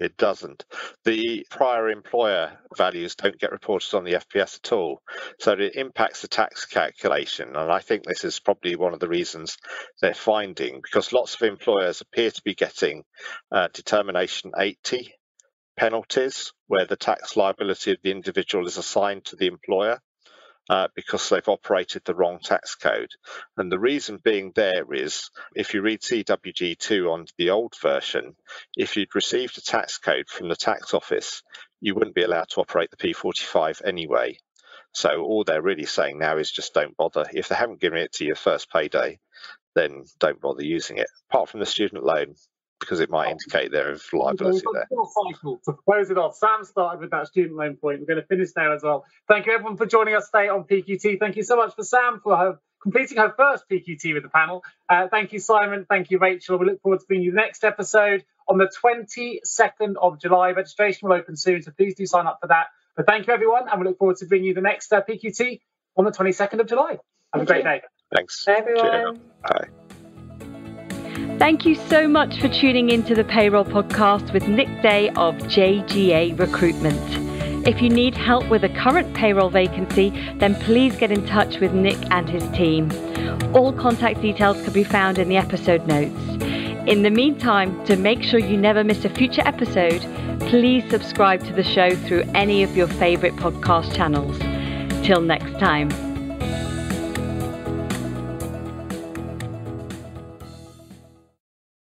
it doesn't. The prior employer values don't get reported on the FPS at all. So it impacts the tax calculation. And I think this is probably one of the reasons they're finding, because lots of employers appear to be getting uh, determination 80 penalties, where the tax liability of the individual is assigned to the employer uh, because they've operated the wrong tax code. And the reason being there is if you read CWG2 on the old version, if you'd received a tax code from the tax office, you wouldn't be allowed to operate the P45 anyway. So all they're really saying now is just don't bother. If they haven't given it to your first payday, then don't bother using it. Apart from the student loan, because it might indicate there of liability there. Cycle to close it off. Sam started with that student loan point. We're going to finish there as well. Thank you everyone for joining us today on PQT. Thank you so much for Sam for her, completing her first PQT with the panel. Uh, thank you, Simon. Thank you, Rachel. We look forward to bringing you the next episode on the 22nd of July. Registration will open soon, so please do sign up for that. But thank you, everyone, and we look forward to bringing you the next uh, PQT on the 22nd of July. Have thank a great you. day. Thanks. Bye, everyone. Bye. Thank you so much for tuning into the Payroll Podcast with Nick Day of JGA Recruitment. If you need help with a current payroll vacancy, then please get in touch with Nick and his team. All contact details can be found in the episode notes. In the meantime, to make sure you never miss a future episode, please subscribe to the show through any of your favourite podcast channels. Till next time.